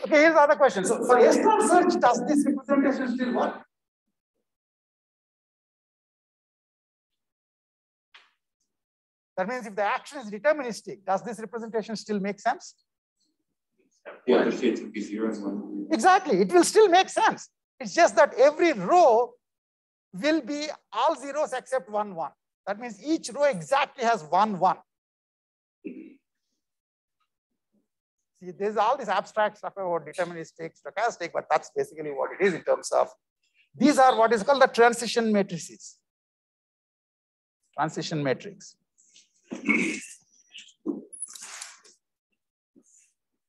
Okay, here's another question. So for A star search, does this representation still work? That means if the action is deterministic, does this representation still make sense? Exactly. It will still make sense. It's just that every row will be all zeros except one one. That means each row exactly has one one. See, there's all this abstract stuff about deterministic, stochastic, but that's basically what it is in terms of, these are what is called the transition matrices. Transition matrix.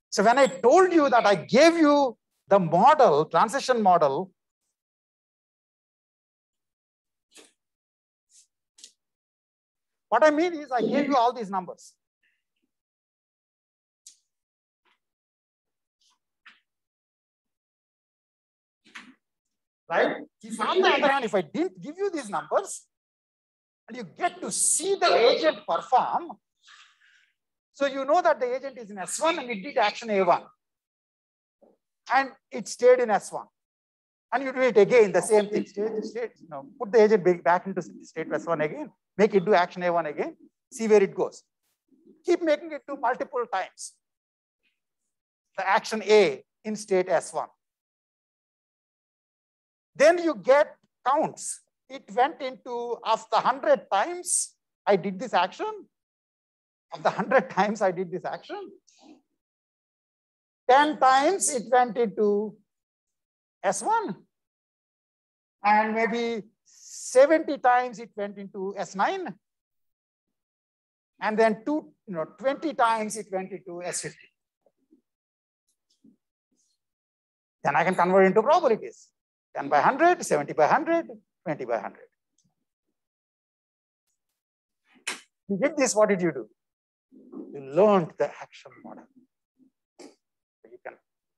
So when I told you that I gave you the model, transition model, what I mean is I gave you all these numbers. Right? If on the other hand, if I didn't give you these numbers, and you get to see the agent perform, so you know that the agent is in S1 and it did action A1. And it stayed in S1. And you do it again, the same thing, state, state, you know, put the agent back into state S1 again, make it do action A1 again, see where it goes. Keep making it do multiple times. The action A in state S1. Then you get counts. It went into, of the 100 times I did this action, of the 100 <laughs> times I did this action, 10 times it went into S1. And maybe 70 times it went into S9. And then two, you know, 20 times it went into S50. Then I can convert into probabilities. 10 by 100, 70 by 100, 20 by 100. You did this, what did you do? You learned the action model. You can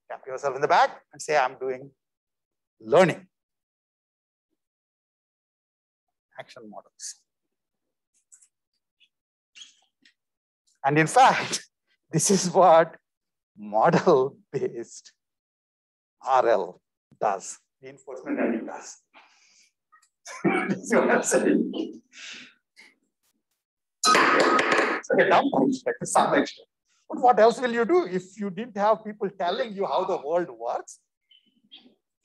tap yourself in the back and say, I'm doing learning. Action models. And in fact, <laughs> this is what model-based RL does, reinforcement learning does. See what I'm saying? Like a dumb to some extent. But what else will you do if you didn't have people telling you how the world works?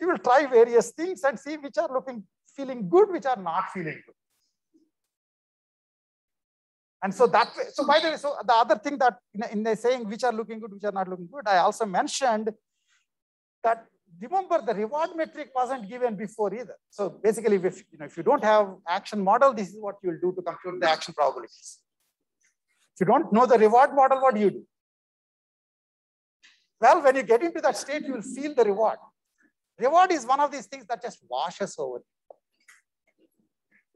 You will try various things and see which are looking, feeling good, which are not feeling good. And so that way, so by the way, so the other thing that in, the saying which are looking good, which are not looking good, I also mentioned that remember the reward metric wasn't given before either. So basically, if you know if you don't have action model, this is what you'll do to compute the action probabilities. If you don't know the reward model, what do you do? Well, when you get into that state, you will feel the reward. Reward is one of these things that just washes over.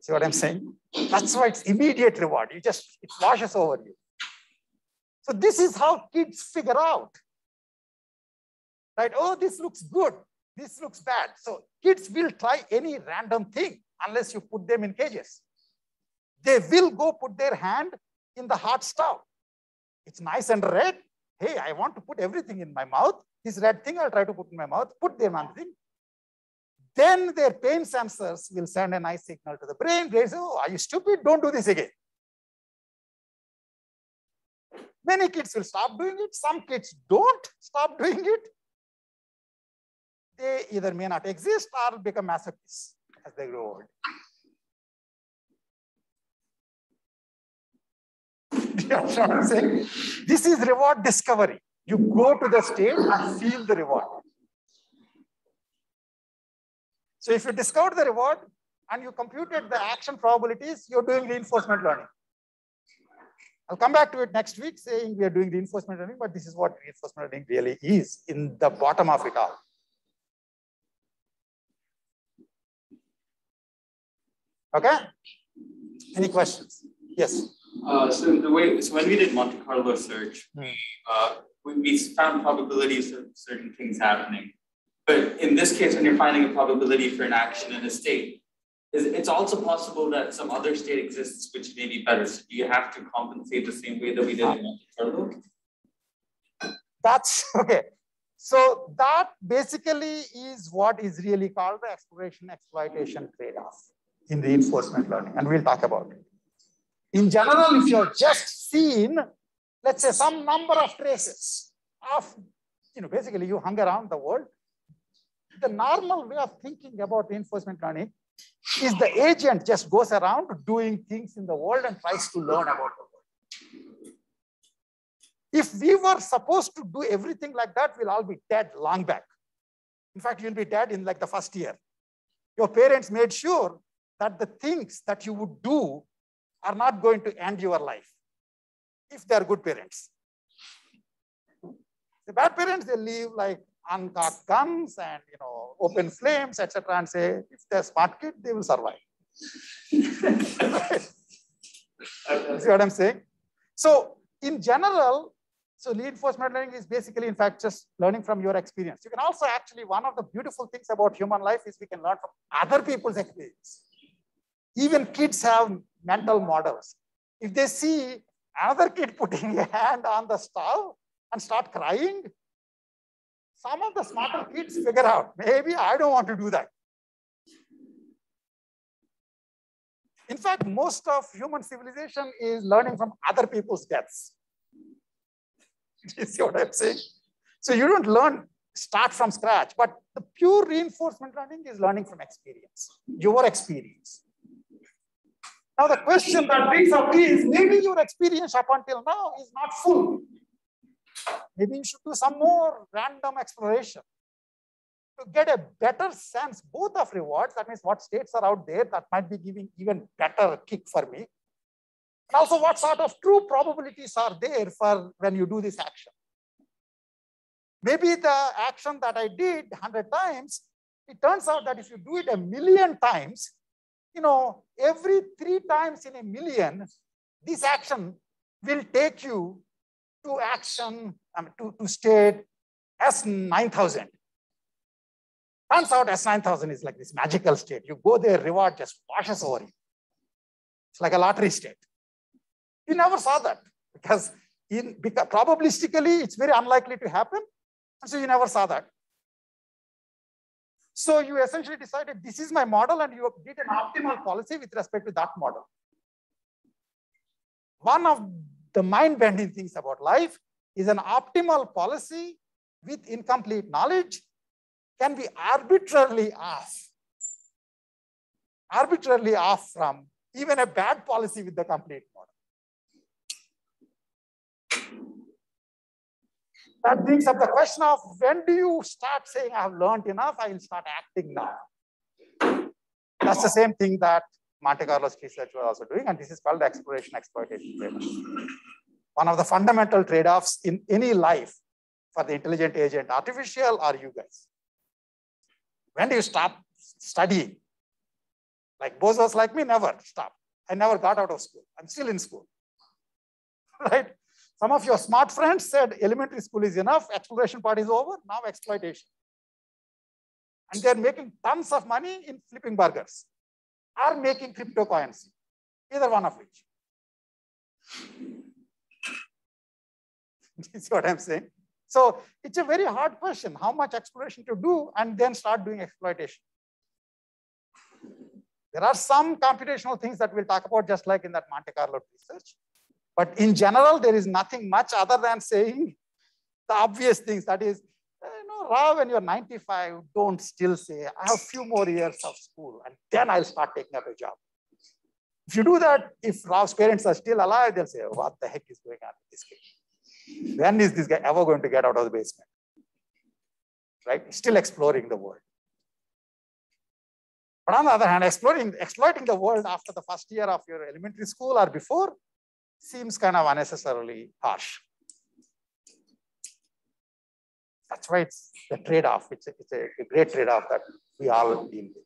See what I'm saying? That's why it's immediate reward. You just, it washes over you. So this is how kids figure out. Right? Oh, this looks good. This looks bad. So kids will try any random thing unless you put them in cages. They will go put their hand in the hot stove. It's nice and red. Hey, I want to put everything in my mouth. This red thing I'll try to put in my mouth, put them on thing. Then their pain sensors will send a nice signal to the brain. Brain says, oh, are you stupid? Don't do this again. Many kids will stop doing it. Some kids don't stop doing it. They either may not exist or become masochists as they grow old. <laughs> This is reward discovery. You go to the state and feel the reward. So if you discovered the reward and you computed the action probabilities, you're doing reinforcement learning. I'll come back to it next week saying we are doing reinforcement learning, but this is what reinforcement learning really is in the bottom of it all. Okay? Any questions? Yes. Uh, so the way, so when we did Monte Carlo search, Hmm. uh, we, we found probabilities of certain things happening. But in this case, when you're finding a probability for an action in a state, it's also possible that some other state exists which may be better. So do you have to compensate the same way that we did in Monte Carlo? That's <laughs> okay. So that basically is what is really called the exploration exploitation trade-off in reinforcement learning, and we'll talk about it. In general, if you're just seen, let's say some number of traces of, you know, basically you hung around the world, the normal way of thinking about reinforcement learning is the agent just goes around doing things in the world and tries to learn about the world. If we were supposed to do everything like that, we'll all be dead long back. In fact, you'll be dead in like the first year. Your parents made sure that the things that you would do are not going to end your life if they're good parents. The bad parents, they leave like uncocked guns and you know open flames, etc., and say if they're smart kid, they will survive. See what I'm saying? So in general, so reinforcement learning is basically, in fact, just learning from your experience. You can also actually, one of the beautiful things about human life is we can learn from other people's experience. Even kids have mental models. If they see another kid putting <laughs> a hand on the stove and start crying, some of the smarter kids figure out, maybe I don't want to do that. In fact, most of human civilization is learning from other people's deaths. <laughs> you see what I'm saying? So you don't learn, start from scratch, but the pure reinforcement learning is learning from experience, your experience. Now the question that brings up is, maybe your experience up until now is not full. Maybe you should do some more random exploration to get a better sense both of rewards, that means what states are out there that might be giving even better kick for me. And also what sort of true probabilities are there for when you do this action. Maybe the action that I did 100 times, it turns out that if you do it a million times, you know, every three times in a million, this action will take you to action, I mean, to, to state S9000. Turns out S9000 is like this magical state. You go there, reward just washes over you. It's like a lottery state. You never saw that because in because probabilistically it's very unlikely to happen. And so you never saw that. So you essentially decided this is my model and you did an optimal policy with respect to that model. One of the mind-bending things about life is an optimal policy with incomplete knowledge can be arbitrarily off. Arbitrarily off from even a bad policy with the complete model. That brings up the question of when do you start saying, I have learned enough, I will start acting now. That's the same thing that Monte Carlo's research was also doing, and this is called exploration exploitation trade-off. One of the fundamental trade-offs in any life for the intelligent agent, artificial or you guys. When do you stop studying? Like bozos like me, never stop. I never got out of school. I'm still in school, <laughs> right? Some of your smart friends said elementary school is enough, exploration part is over, now exploitation. And they're making tons of money in flipping burgers or making cryptocurrency, either one of which. <laughs> you see what I'm saying? So it's a very hard question, how much exploration to do and then start doing exploitation. There are some computational things that we'll talk about just like in that Monte Carlo research. But in general, there is nothing much other than saying the obvious things. That is, Eh, you know, Rao, when you're 95, don't still say, I have few more years of school and then I'll start taking up a job. If you do that, if Rao's parents are still alive, they'll say, what the heck is going on with this kid? When is this guy ever going to get out of the basement? Right? Still exploring the world. But on the other hand, exploring, exploiting the world after the first year of your elementary school or before seems kind of unnecessarily harsh. That's why it's the trade-off. It's, a, it's a, a great trade-off that we all deal with.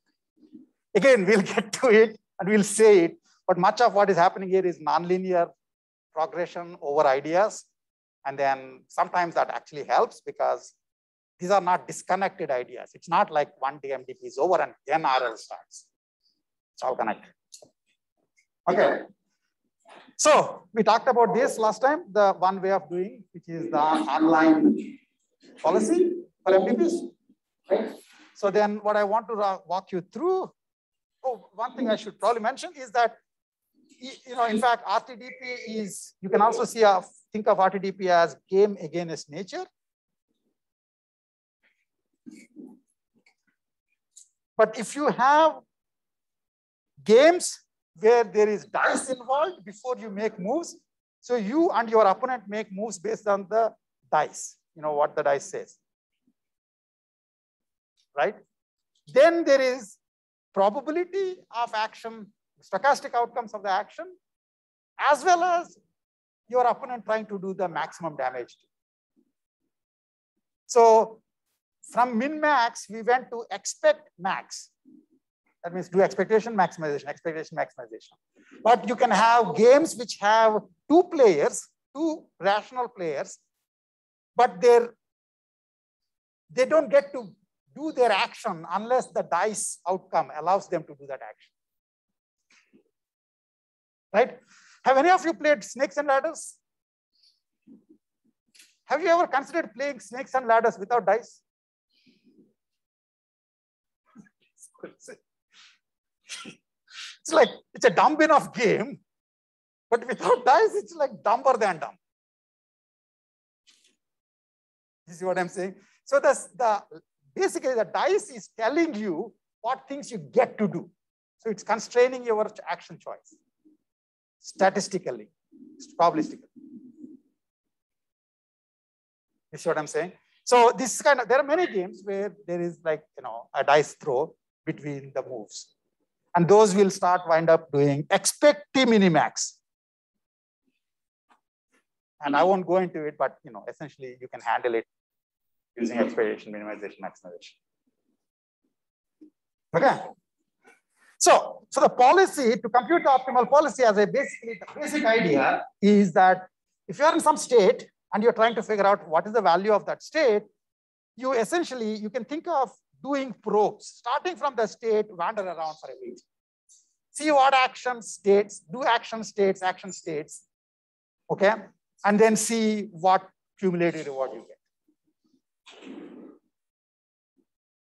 Again, we'll get to it and we'll say it, but much of what is happening here is nonlinear progression over ideas. And then sometimes that actually helps because these are not disconnected ideas. It's not like one day MDP is over and then RL starts. It's all connected. Okay. So we talked about this last time, the one way of doing, which is the online policy for MDPs. So then what I want to walk you through, oh, one thing I should probably mention is that you know, in fact, RTDP is, you can also see, a, think of RTDP as game against nature. But if you have games where there is dice involved before you make moves, so you and your opponent make moves based on the dice, you know, what the dice says, right? Then there is probability of action, stochastic outcomes of the action, as well as your opponent trying to do the maximum damage. So from min max, we went to expect max. That means do expectation maximization, expectation maximization. But you can have games which have two players, two rational players, but they're, they don't get to do their action unless the dice outcome allows them to do that action. Right? Have any of you played snakes and ladders? Have you ever considered playing snakes and ladders without dice? it's like, it's a dumb enough game, but without dice, it's like dumber than dumb. You see what I'm saying? So that's the basically the dice is telling you what things you get to do. So it's constraining your action choice statistically, probabilistically. You see what I'm saying? So this kind of, there are many games where there is like, you know, a dice throw between the moves. And those will start wind up doing expectiminimax. And I won't go into it, but you know, essentially you can handle it using expectation minimization maximization. Okay. So, so the policy to compute the optimal policy as a basically the basic idea is that if you are in some state and you're trying to figure out what is the value of that state, you essentially, you can think of doing probes, starting from the state, wander around for a bit. See what action states, do action states, action states, okay? And then see what cumulative reward you get.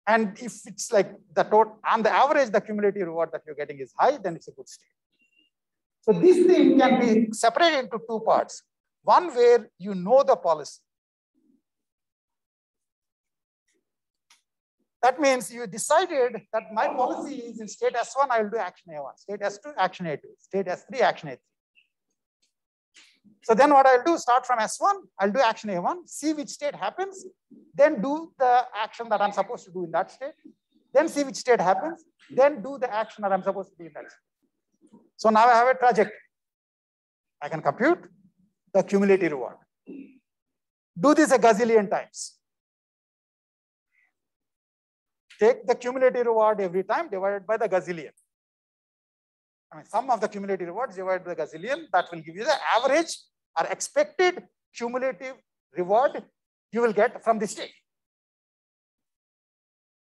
And if it's like the total, on the average, the cumulative reward that you're getting is high, then it's a good state. So this thing can be separated into two parts. One where you know the policy, That means you decided that my policy is in state S1, I will do action A1, state S2, action A2, state S3, action A3. So then what I'll do, start from S1, I'll do action A1, see which state happens, then do the action that I'm supposed to do in that state, then see which state happens, then do the action that I'm supposed to do in that state. So now I have a trajectory. I can compute the cumulative reward. Do this a gazillion times. Take the cumulative reward every time divided by the gazillion. I mean, sum of the cumulative rewards divided by the gazillion, that will give you the average or expected cumulative reward you will get from this state.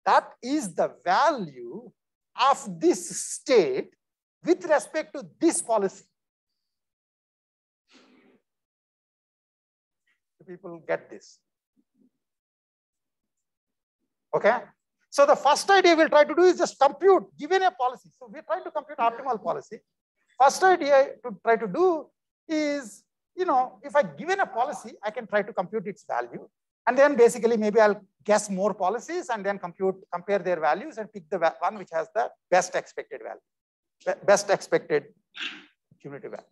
That is the value of this state with respect to this policy. People get this. Okay. So the first idea we'll try to do is just compute given a policy. So we're trying to compute optimal policy. First idea to try to do is, you know, if I given a policy, I can try to compute its value. And then basically maybe I'll guess more policies and then compute, compare their values and pick the one which has the best expected value, best expected cumulative value.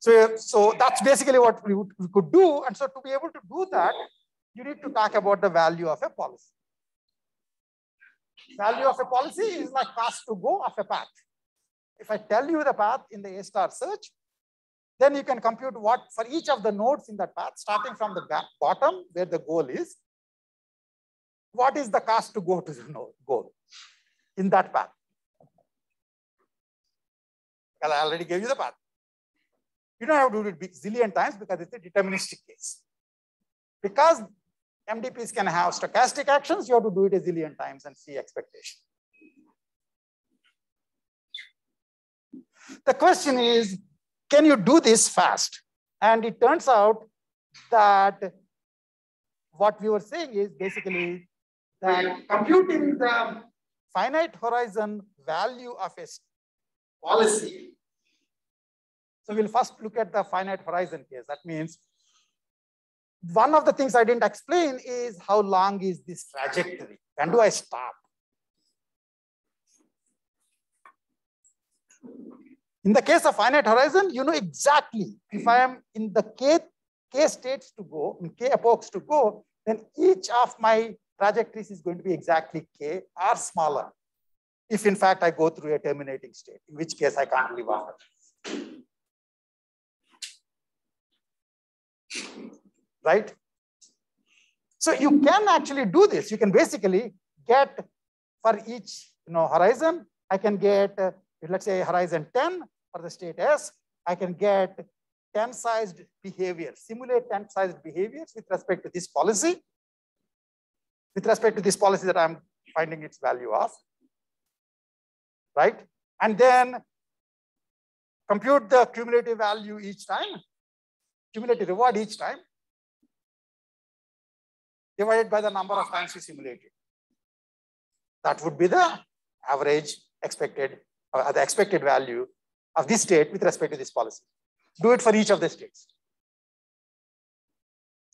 So, so that's basically what we, would, we could do. And so to be able to do that, you need to talk about the value of a policy. Value of a policy is like cost to go of a path. If I tell you the path in the A star search, then you can compute what for each of the nodes in that path, starting from the bottom where the goal is, what is the cost to go to the node goal in that path? Well, I already gave you the path. You don't have to do it zillion times because it's a deterministic case. Because MDPs can have stochastic actions, you have to do it a zillion times and see expectation. The question is, can you do this fast? And it turns out that what we were saying is basically that computing the finite horizon value of a policy. So we'll first look at the finite horizon case. That means one of the things I didn't explain is how long is this trajectory? When do I stop? In the case of finite horizon, you know exactly if I am in the k, k states to go, in k epochs to go, then each of my trajectories is going to be exactly k or smaller. If in fact I go through a terminating state, in which case I can't live after. Right? So you can actually do this. You can basically get for each you know, horizon, I can get, uh, let's say horizon 10 for the state S, I can get 10 sized behavior, simulate 10 sized behaviors with respect to this policy, with respect to this policy that I'm finding its value of, right? And then compute the cumulative value each time, cumulative reward each time, divided by the number of times you simulated. That would be the average expected, uh, the expected value of this state with respect to this policy. Do it for each of the states.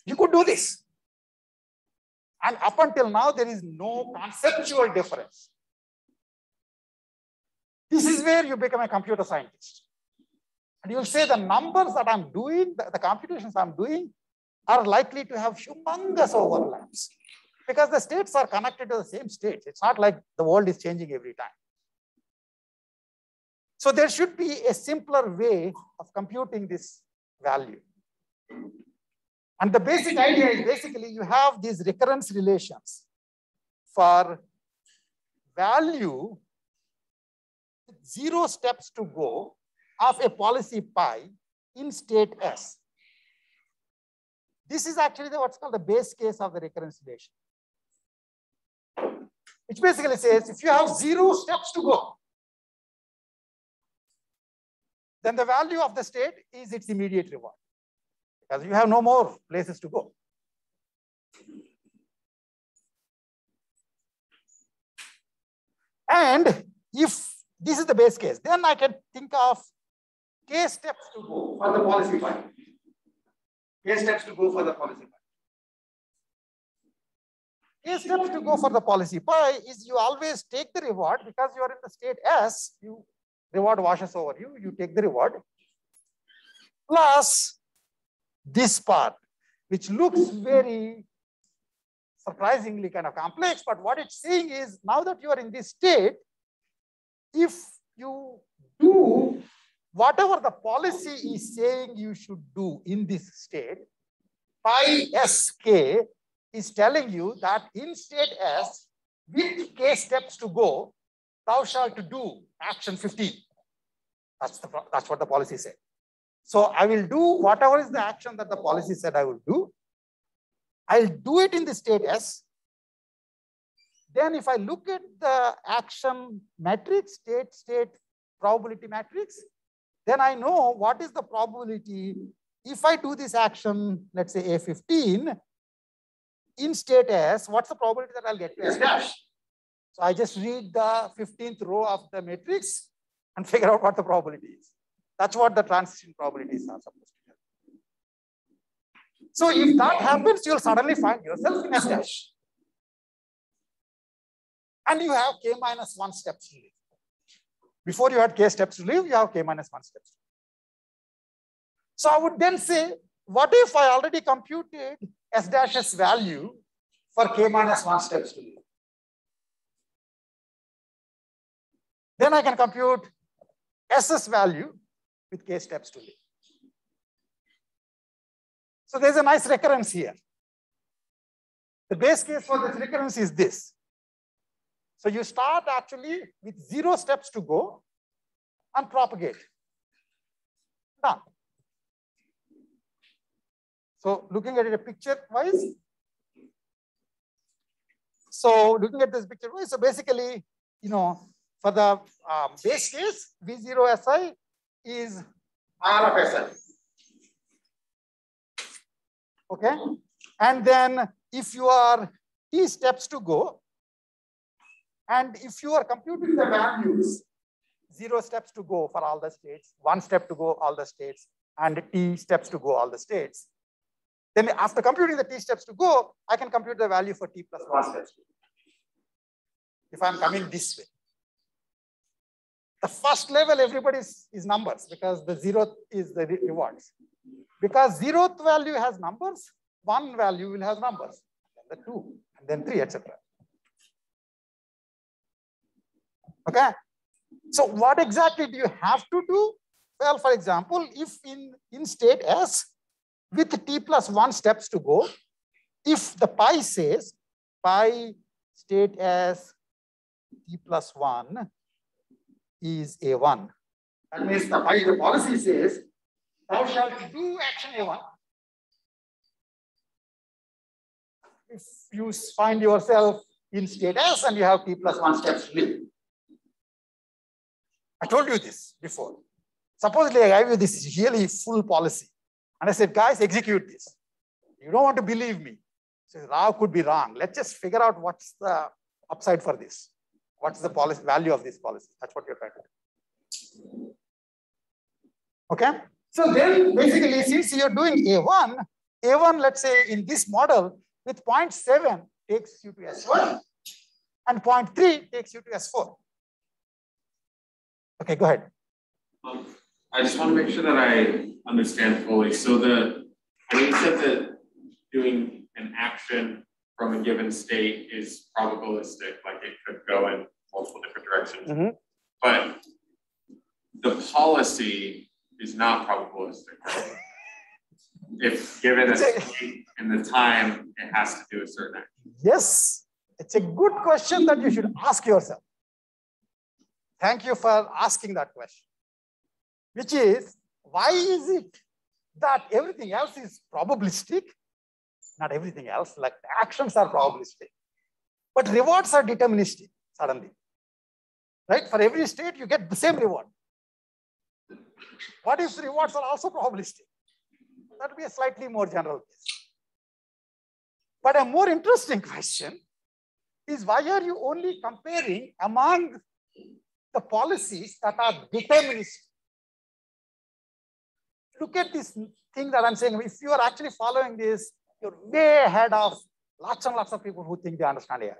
You could do this. And up until now, there is no conceptual difference. This is where you become a computer scientist. And you'll say the numbers that I'm doing, the, the computations I'm doing, are likely to have humongous overlaps because the states are connected to the same states. It's not like the world is changing every time. So there should be a simpler way of computing this value. And the basic idea is basically you have these recurrence relations for value zero steps to go of a policy pi in state S. This is actually the, what's called the base case of the recurrence relation. Which basically says if you have zero steps to go, then the value of the state is its immediate reward because you have no more places to go. And if this is the base case, then I can think of k steps to go for the policy pi. K steps to go for the policy pi. K steps to go for the policy pi is you always take the reward because you are in the state S, you reward washes over you, you take the reward. Plus this part, which looks very surprisingly kind of complex, but what it's saying is now that you are in this state, if you do whatever the policy is saying you should do in this state, pi sk is telling you that in state S, with k steps to go, thou shalt do action 15. That's, the, that's what the policy said. So I will do whatever is the action that the policy said I will do. I'll do it in the state S. Then if I look at the action matrix, state, state, probability matrix, then I know what is the probability if I do this action, let's say A15, in state S, what's the probability that I'll get to S dash? So I just read the 15th row of the matrix and <laughs> figure out what the probability is. That's what the transition probabilities are supposed to be. So if that happens, you'll suddenly find yourself in S dash. And you have k minus one steps live. Before you had k steps to leave, you have k minus one steps. So I would then say, what if I already computed S dash's value for k minus one steps to live? Then I can compute S's value with k steps to leave. So there's a nice recurrence here. The base case for this recurrence is this. So you start actually with zero steps to go and propagate. Done. So looking at it a picture wise. So looking at this picture so basically, you know, for the um, base case, V0 SI is R of SI. Okay. And then if you are T steps to go, And if you are computing the values, zero steps to go for all the states, one step to go all the states, and t steps to go all the states. Then after computing the t steps to go, I can compute the value for t plus one steps. If I'm coming this way. The first level, everybody is, numbers because the zeroth is the re rewards. Because zeroth value has numbers, one value will have numbers, then the two, and then three, etc. Okay. So what exactly do you have to do? Well, for example, if in, in state S, with t plus one steps to go, if the pi says pi state S t plus one is A1. That means the pi, the policy says, thou shalt do action A1. If you find yourself in state S and you have t plus one steps to live. I told you this before. Supposedly I gave you this really full policy. And I said, guys, execute this. You don't want to believe me. So Rao could be wrong. Let's just figure out what's the upside for this. What's the policy value of this policy? That's what you're trying to do. Okay. So then basically, since you're doing A1, A1, let's say in this model with 0.7 takes you to S1 and 0.3 takes you to S4. Okay, go ahead. Um, I just want to make sure that I understand fully. So the, I mean, you said that doing an action from a given state is probabilistic, like it could go in multiple different directions. Mhm. But the policy is not probabilistic. right? If given a state and the time, it has to do a certain action. Yes, it's a good question that you should ask yourself. Thank you for asking that question, which is why is it that everything else is probabilistic? Not everything else, like actions are probabilistic, but rewards are deterministic suddenly. Right? For every state, you get the same reward. What if rewards are also probabilistic? That would be a slightly more general case. But a more interesting question is why are you only comparing among the policies that are deterministic? Look at this thing that I'm saying. If you are actually following this, you're way ahead of lots and lots of people who think they understand AI.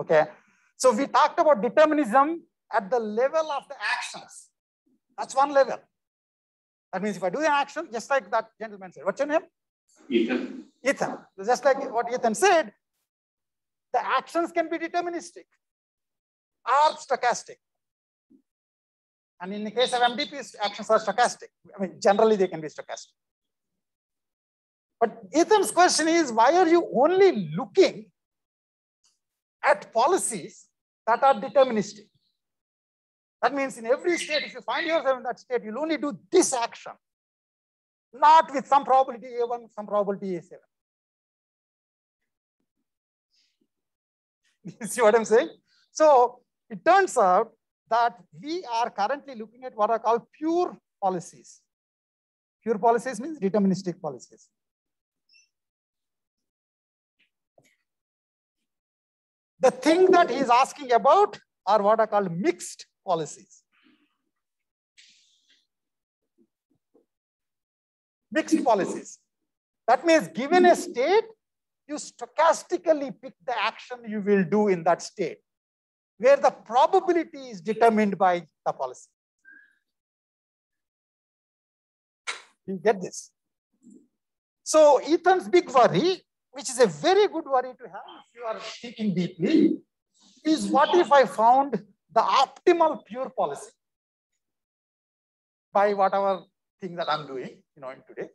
Okay. So we talked about determinism at the level of the actions. That's one level. That means if I do an action, just like that gentleman said, what's your name? Ethan, Ethan. Just like what Ethan said, the actions can be deterministic or stochastic. And in the case of MDPs, actions are stochastic. I mean, generally they can be stochastic. But Ethan's question is, why are you only looking at policies that are deterministic? That means in every state, if you find yourself in that state, you'll only do this action, not with some probability A1, some probability A7. <laughs> You see what I'm saying? So it turns out that we are currently looking at what are called pure policies. Pure policies means deterministic policies. The thing that he's asking about are what are called mixed policies. Mixed policies. That means given a state, you stochastically pick the action you will do in that state, where the probability is determined by the policy. You get this? So Ethan's big worry, which is a very good worry to have if you are thinking deeply, is what if I found the optimal pure policy by whatever thing that I'm doing, you know, in today.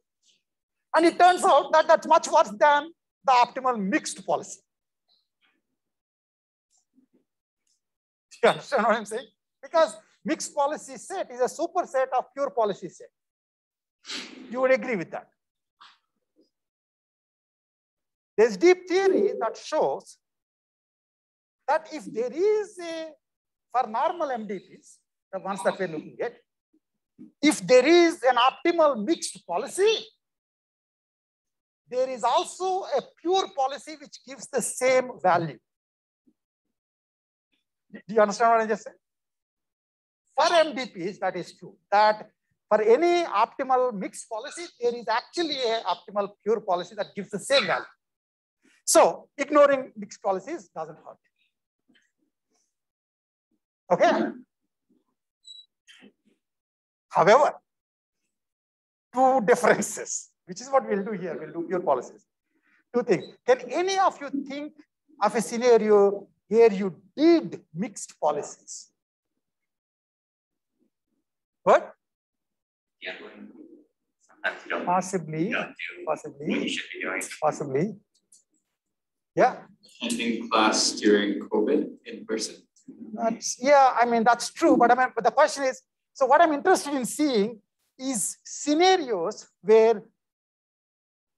And it turns out that that's much worse than the optimal mixed policy. <laughs> you understand what I'm saying? Because mixed policy set is a superset of pure policy set. You would agree with that. There's deep theory that shows that if there is a, for normal MDPs, the ones that we're looking at, if there is an optimal mixed policy, there is also a pure policy which gives the same value. Do you understand what I just said? For MDPs, that is true. That for any optimal mixed policy, there is actually a optimal pure policy that gives the same value. So ignoring mixed policies doesn't hurt. Okay. However, two differences, which is what we'll do here. We'll do pure policies. Two things. Can any of you think of a scenario where you did mixed policies? What? Yeah. Sometimes you don't, Possibly, you don't do what possibly, you should be doing. possibly. Yeah, Attending class during COVID in person. that's, yeah, I mean, that's true. But I mean, but the question is, so what I'm interested in seeing is scenarios where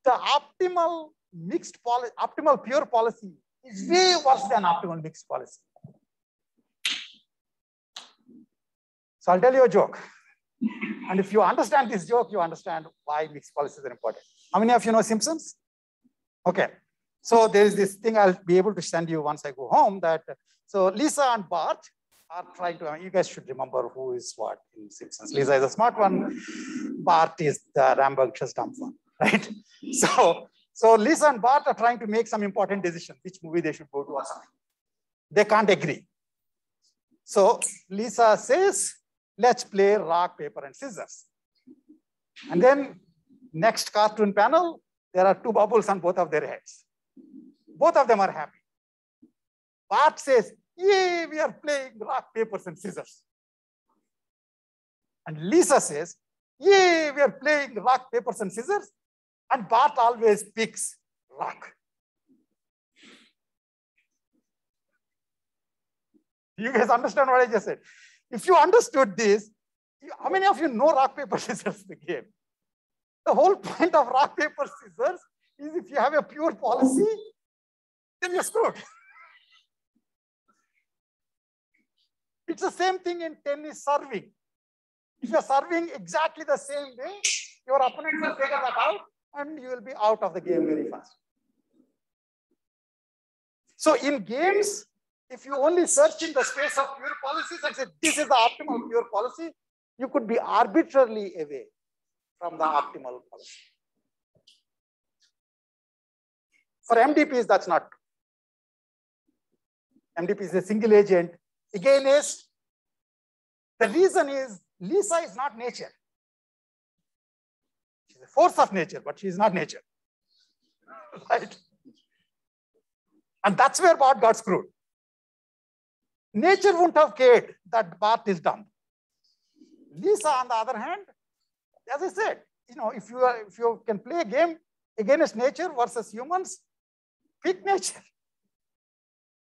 the optimal mixed policy, optimal pure policy is way worse than optimal mixed policy. So I'll tell you a joke. And if you understand this joke, you understand why mixed policies are important. How many of you know Simpsons? Okay. So there is this thing I'll be able to send you once I go home that, so Lisa and Bart are trying to, you guys should remember who is what in Simpsons. Lisa is a smart one. Bart is the rambunctious dumb one, <laughs> right? So, so Lisa and Bart are trying to make some important decision, which movie they should go to or something. They can't agree. So Lisa says, let's play rock, paper, and scissors. And then next cartoon panel, there are two bubbles on both of their heads. Both of them are happy. Bart says, yay, we are playing rock, paper, and scissors. And Lisa says, yay, we are playing rock, paper, and scissors. And Bart always picks rock. You guys understand what I just said? If you understood this, how many of you know rock, paper, scissors, the game? The whole point of rock, paper, scissors is if you have a pure policy, then you're screwed. It's the same thing in tennis serving. If you're serving exactly the same way, your opponent will figure that out and you will be out of the game very fast. So in games, if you only search in the space of pure policies and say, this is the optimal pure policy, you could be arbitrarily away from the optimal policy. For MDPs, that's not true. MDP is a single agent. Again, is the reason is Lisa is not nature. Force of nature, but she is not nature. <laughs> Right? And that's where Bart got screwed. Nature wouldn't have cared that Bart is dumb. Lisa, on the other hand, as I said, you know, if you are, if you can play a game against nature versus humans, pick nature.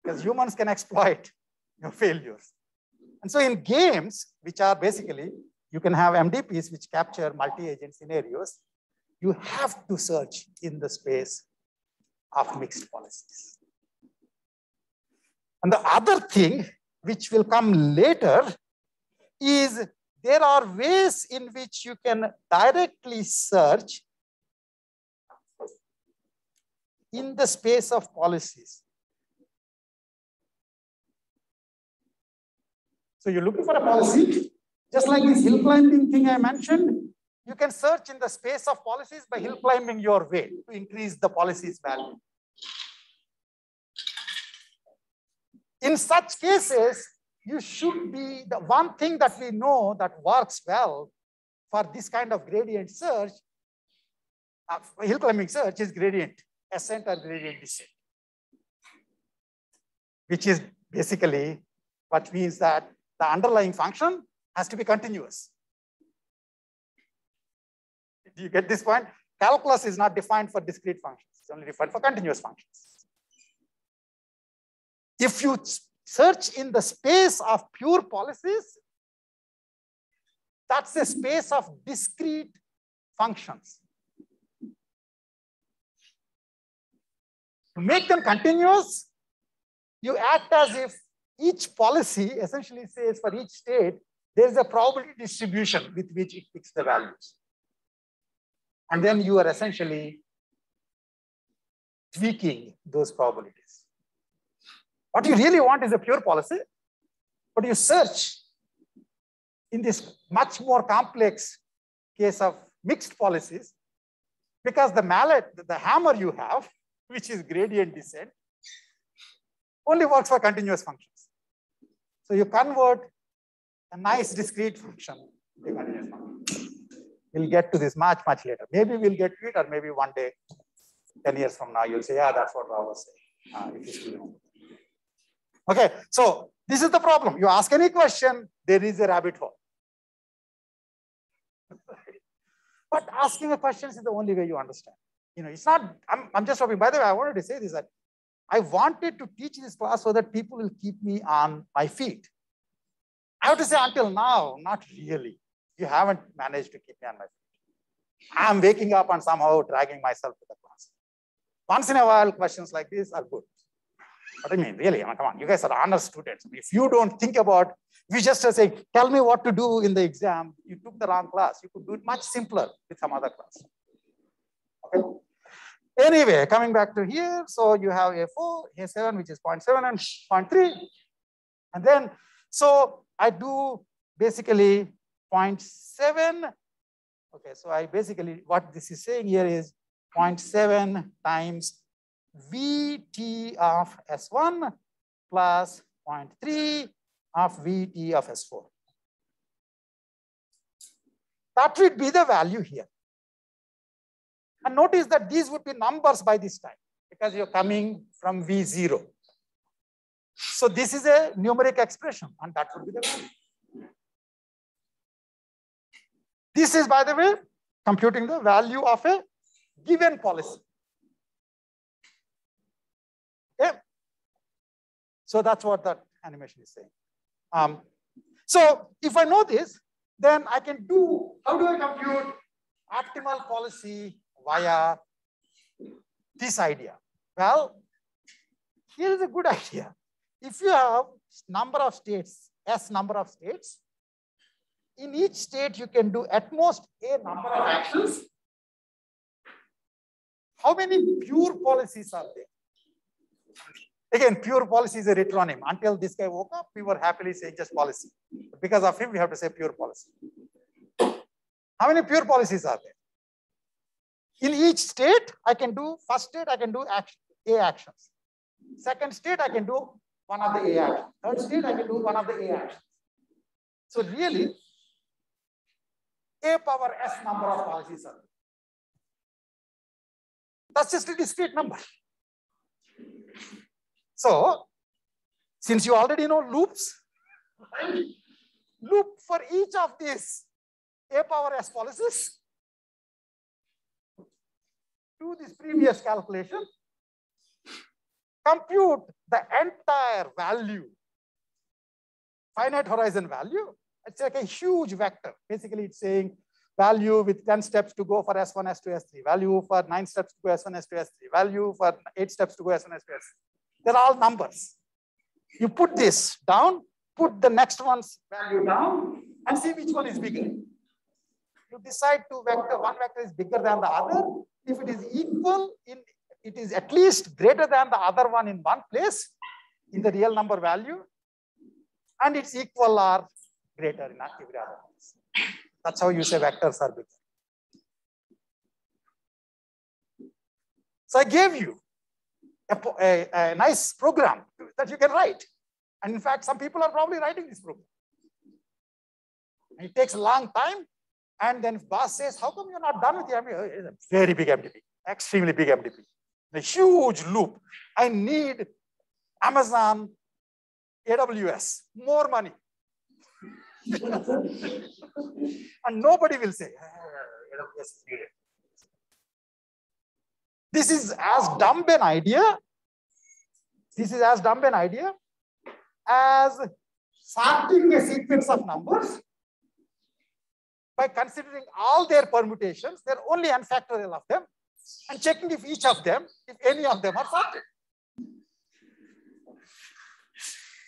Because humans can exploit your failures. And so in games, which are basically, you can have MDPs which capture multi-agent scenarios, you have to search in the space of mixed policies. And the other thing which will come later is there are ways in which you can directly search in the space of policies. So you're looking for a policy, just like this hill climbing thing I mentioned, you can search in the space of policies by hill climbing your way to increase the policy's value. In such cases, you should be, the one thing that we know that works well for this kind of gradient search, uh, hill climbing search is gradient ascent or gradient descent, which is basically what means that the underlying function has to be continuous. Do you get this point? Calculus is not defined for discrete functions. It's only defined for continuous functions. If you search in the space of pure policies, that's a space of discrete functions. To make them continuous, you act as if each policy essentially says for each state, there is a probability distribution with which it picks the values. And then you are essentially tweaking those probabilities. What you really want is a pure policy But you search in this much more complex case of mixed policies, because the mallet, the hammer you have, <laughs> which is gradient descent, only works for continuous functions. So you convert a nice discrete function. We'll get to this much, much later. Maybe we'll get to it, or maybe one day, 10 years from now, you'll say, yeah, that's what Rao was saying. Uh. Okay, so this is the problem. You ask any question, there is a rabbit hole. <laughs> but asking a question is the only way you understand. You know, it's not, I'm, I'm just hoping, by the way, I wanted to say this, that I wanted to teach this class so that people will keep me on my feet. I have to say until now, not really. You haven't managed to keep me on my feet. I'm waking up and somehow dragging myself to the class. Once in a while, questions like this are good. But I mean, really, I mean, come on, you guys are honest students. If you don't think about, you just say, tell me what to do in the exam, you took the wrong class. You could do it much simpler with some other class. Okay. Anyway, coming back to here, so you have A4, A7, which is 0.7 and 0.3. And then, so I do basically 0.7. Okay, so I basically, what this is saying here is 0.7 times Vt of S1 plus 0.3 of Vt of S4. That would be the value here. And notice that these would be numbers by this time because you're coming from V0. So this is a numeric expression and that would be the value. This is, by the way, computing the value of a given policy. Okay. So that's what that animation is saying. Um, so if I know this, then I can do, how do I compute optimal policy via this idea? Well, here is a good <laughs> idea. If you have number of states, S number of states, in each state you can do at most a number of actions. How many pure policies are there? Again, pure policy is a retronym. Until this guy woke up, we were happily saying just policy. Because of him, we have to say pure policy. How many pure policies are there? In each state, I can do, first state, I can do action, A actions. Second state, I can do one of the A actions. Third state, I can do one of the A actions. So really, A power S number of policies are. That's just a discrete number. So, since you already know loops, loop for each of these A power S policies, do this previous calculation, compute the entire value, finite horizon value. It's like a huge vector. Basically, it's saying value with 10 steps to go for S1, S2, S3, value for nine steps to go S1, S2, S3, value for eight steps to go S1, S2, S3. They're all numbers. You put this down, put the next one's value down, and see which one is bigger. You decide two vector, one vector is bigger than the other. If it is equal, in it is at least greater than the other one in one place in the real number value, and it's equal or greater in every other. That's how you say vectors are bigger. So I gave you a, a, a, nice program that you can write. And in fact, some people are probably writing this program. It takes a long time. And then boss says, how come you're not done with the MDP? Oh, it's a very big MDP, extremely big MDP. A huge loop. I need Amazon, AWS, more money. And nobody will say, ah. This is as dumb an idea. This is as dumb an idea as sorting a sequence of numbers by considering all their permutations, there are only n factorial of them, and checking if each of them, if any of them are sorted.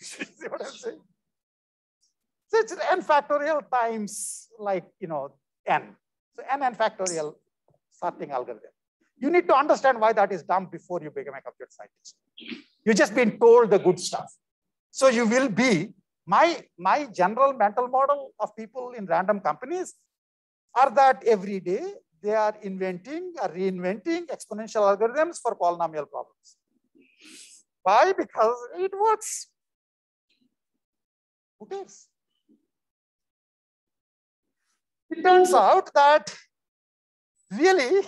<laughs> See what I'm saying? It's n factorial times like, you know, n. So n n factorial sorting algorithm. You need to understand why that is dumb before you become a computer scientist. You've just been told the good stuff. So you will be My, my general mental model of people in random companies are that every day they are inventing or reinventing exponential algorithms for polynomial problems. Why? Because it works. Who cares? It turns out that really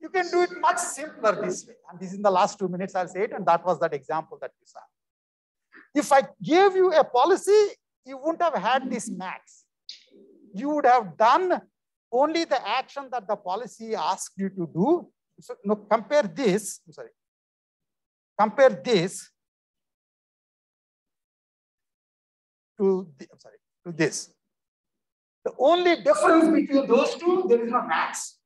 you can do it much simpler this way. And this is in the last two minutes, I'll say it. And that was that example that you saw. If I gave you a policy, you wouldn't have had this max. You would have done only the action that the policy asked you to do. So no, compare this, I'm sorry, compare this to, the, I'm sorry, to this. The only difference between those two, there is no max.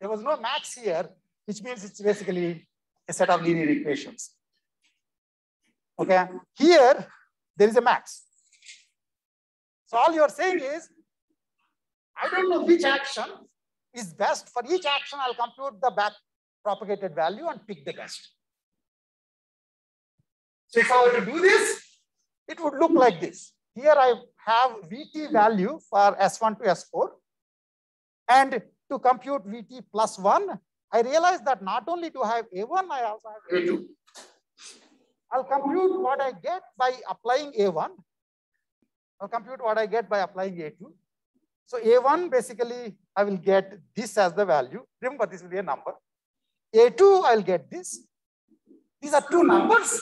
There was no max here, which means it's basically a set of linear equations. Okay, here there is a max. So all you're saying is, I don't know which action is best. For each action, I'll compute the back propagated value and pick the best. So if I were to do this, it would look like this. Here I have VT value for S1 to S4. And to compute VT plus 1, I realize that not only do I have A1, I also have A2. I'll compute what I get by applying A1. I'll compute what I get by applying A2. So A1, basically, I will get this as the value. Remember, this will be a number. A2, I'll get this. These are two numbers.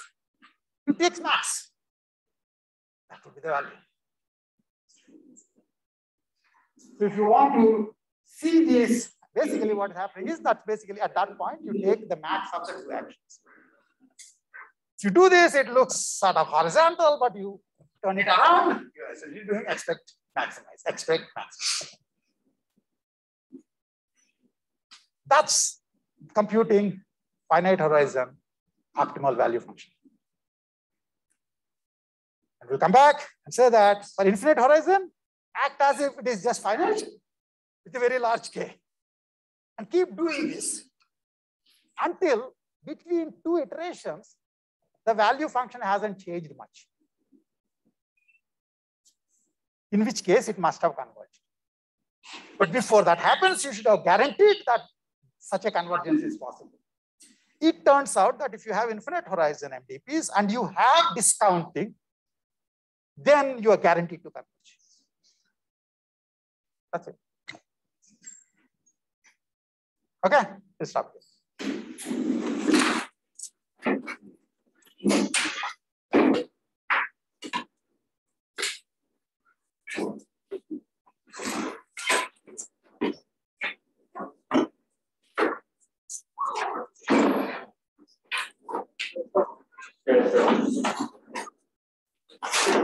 You take max. That will be the value. So if you want to see this, basically what is happening is that basically at that point, you take the max of the two actions. If you do this, it looks sort of horizontal, but you turn it around, you're essentially doing expect maximize, expect maximize. That's computing finite horizon optimal value function. And we'll come back and say that for infinite horizon, act as if it is just finite with a very large k. And keep doing this until between two iterations, the value function hasn't changed much. In which case it must have converged. But before that happens, you should have guaranteed that such a convergence is possible. It turns out that if you have infinite horizon MDPs and you have discounting, then you are guaranteed to converge. That's it. Okay, let's stop here. Thank you.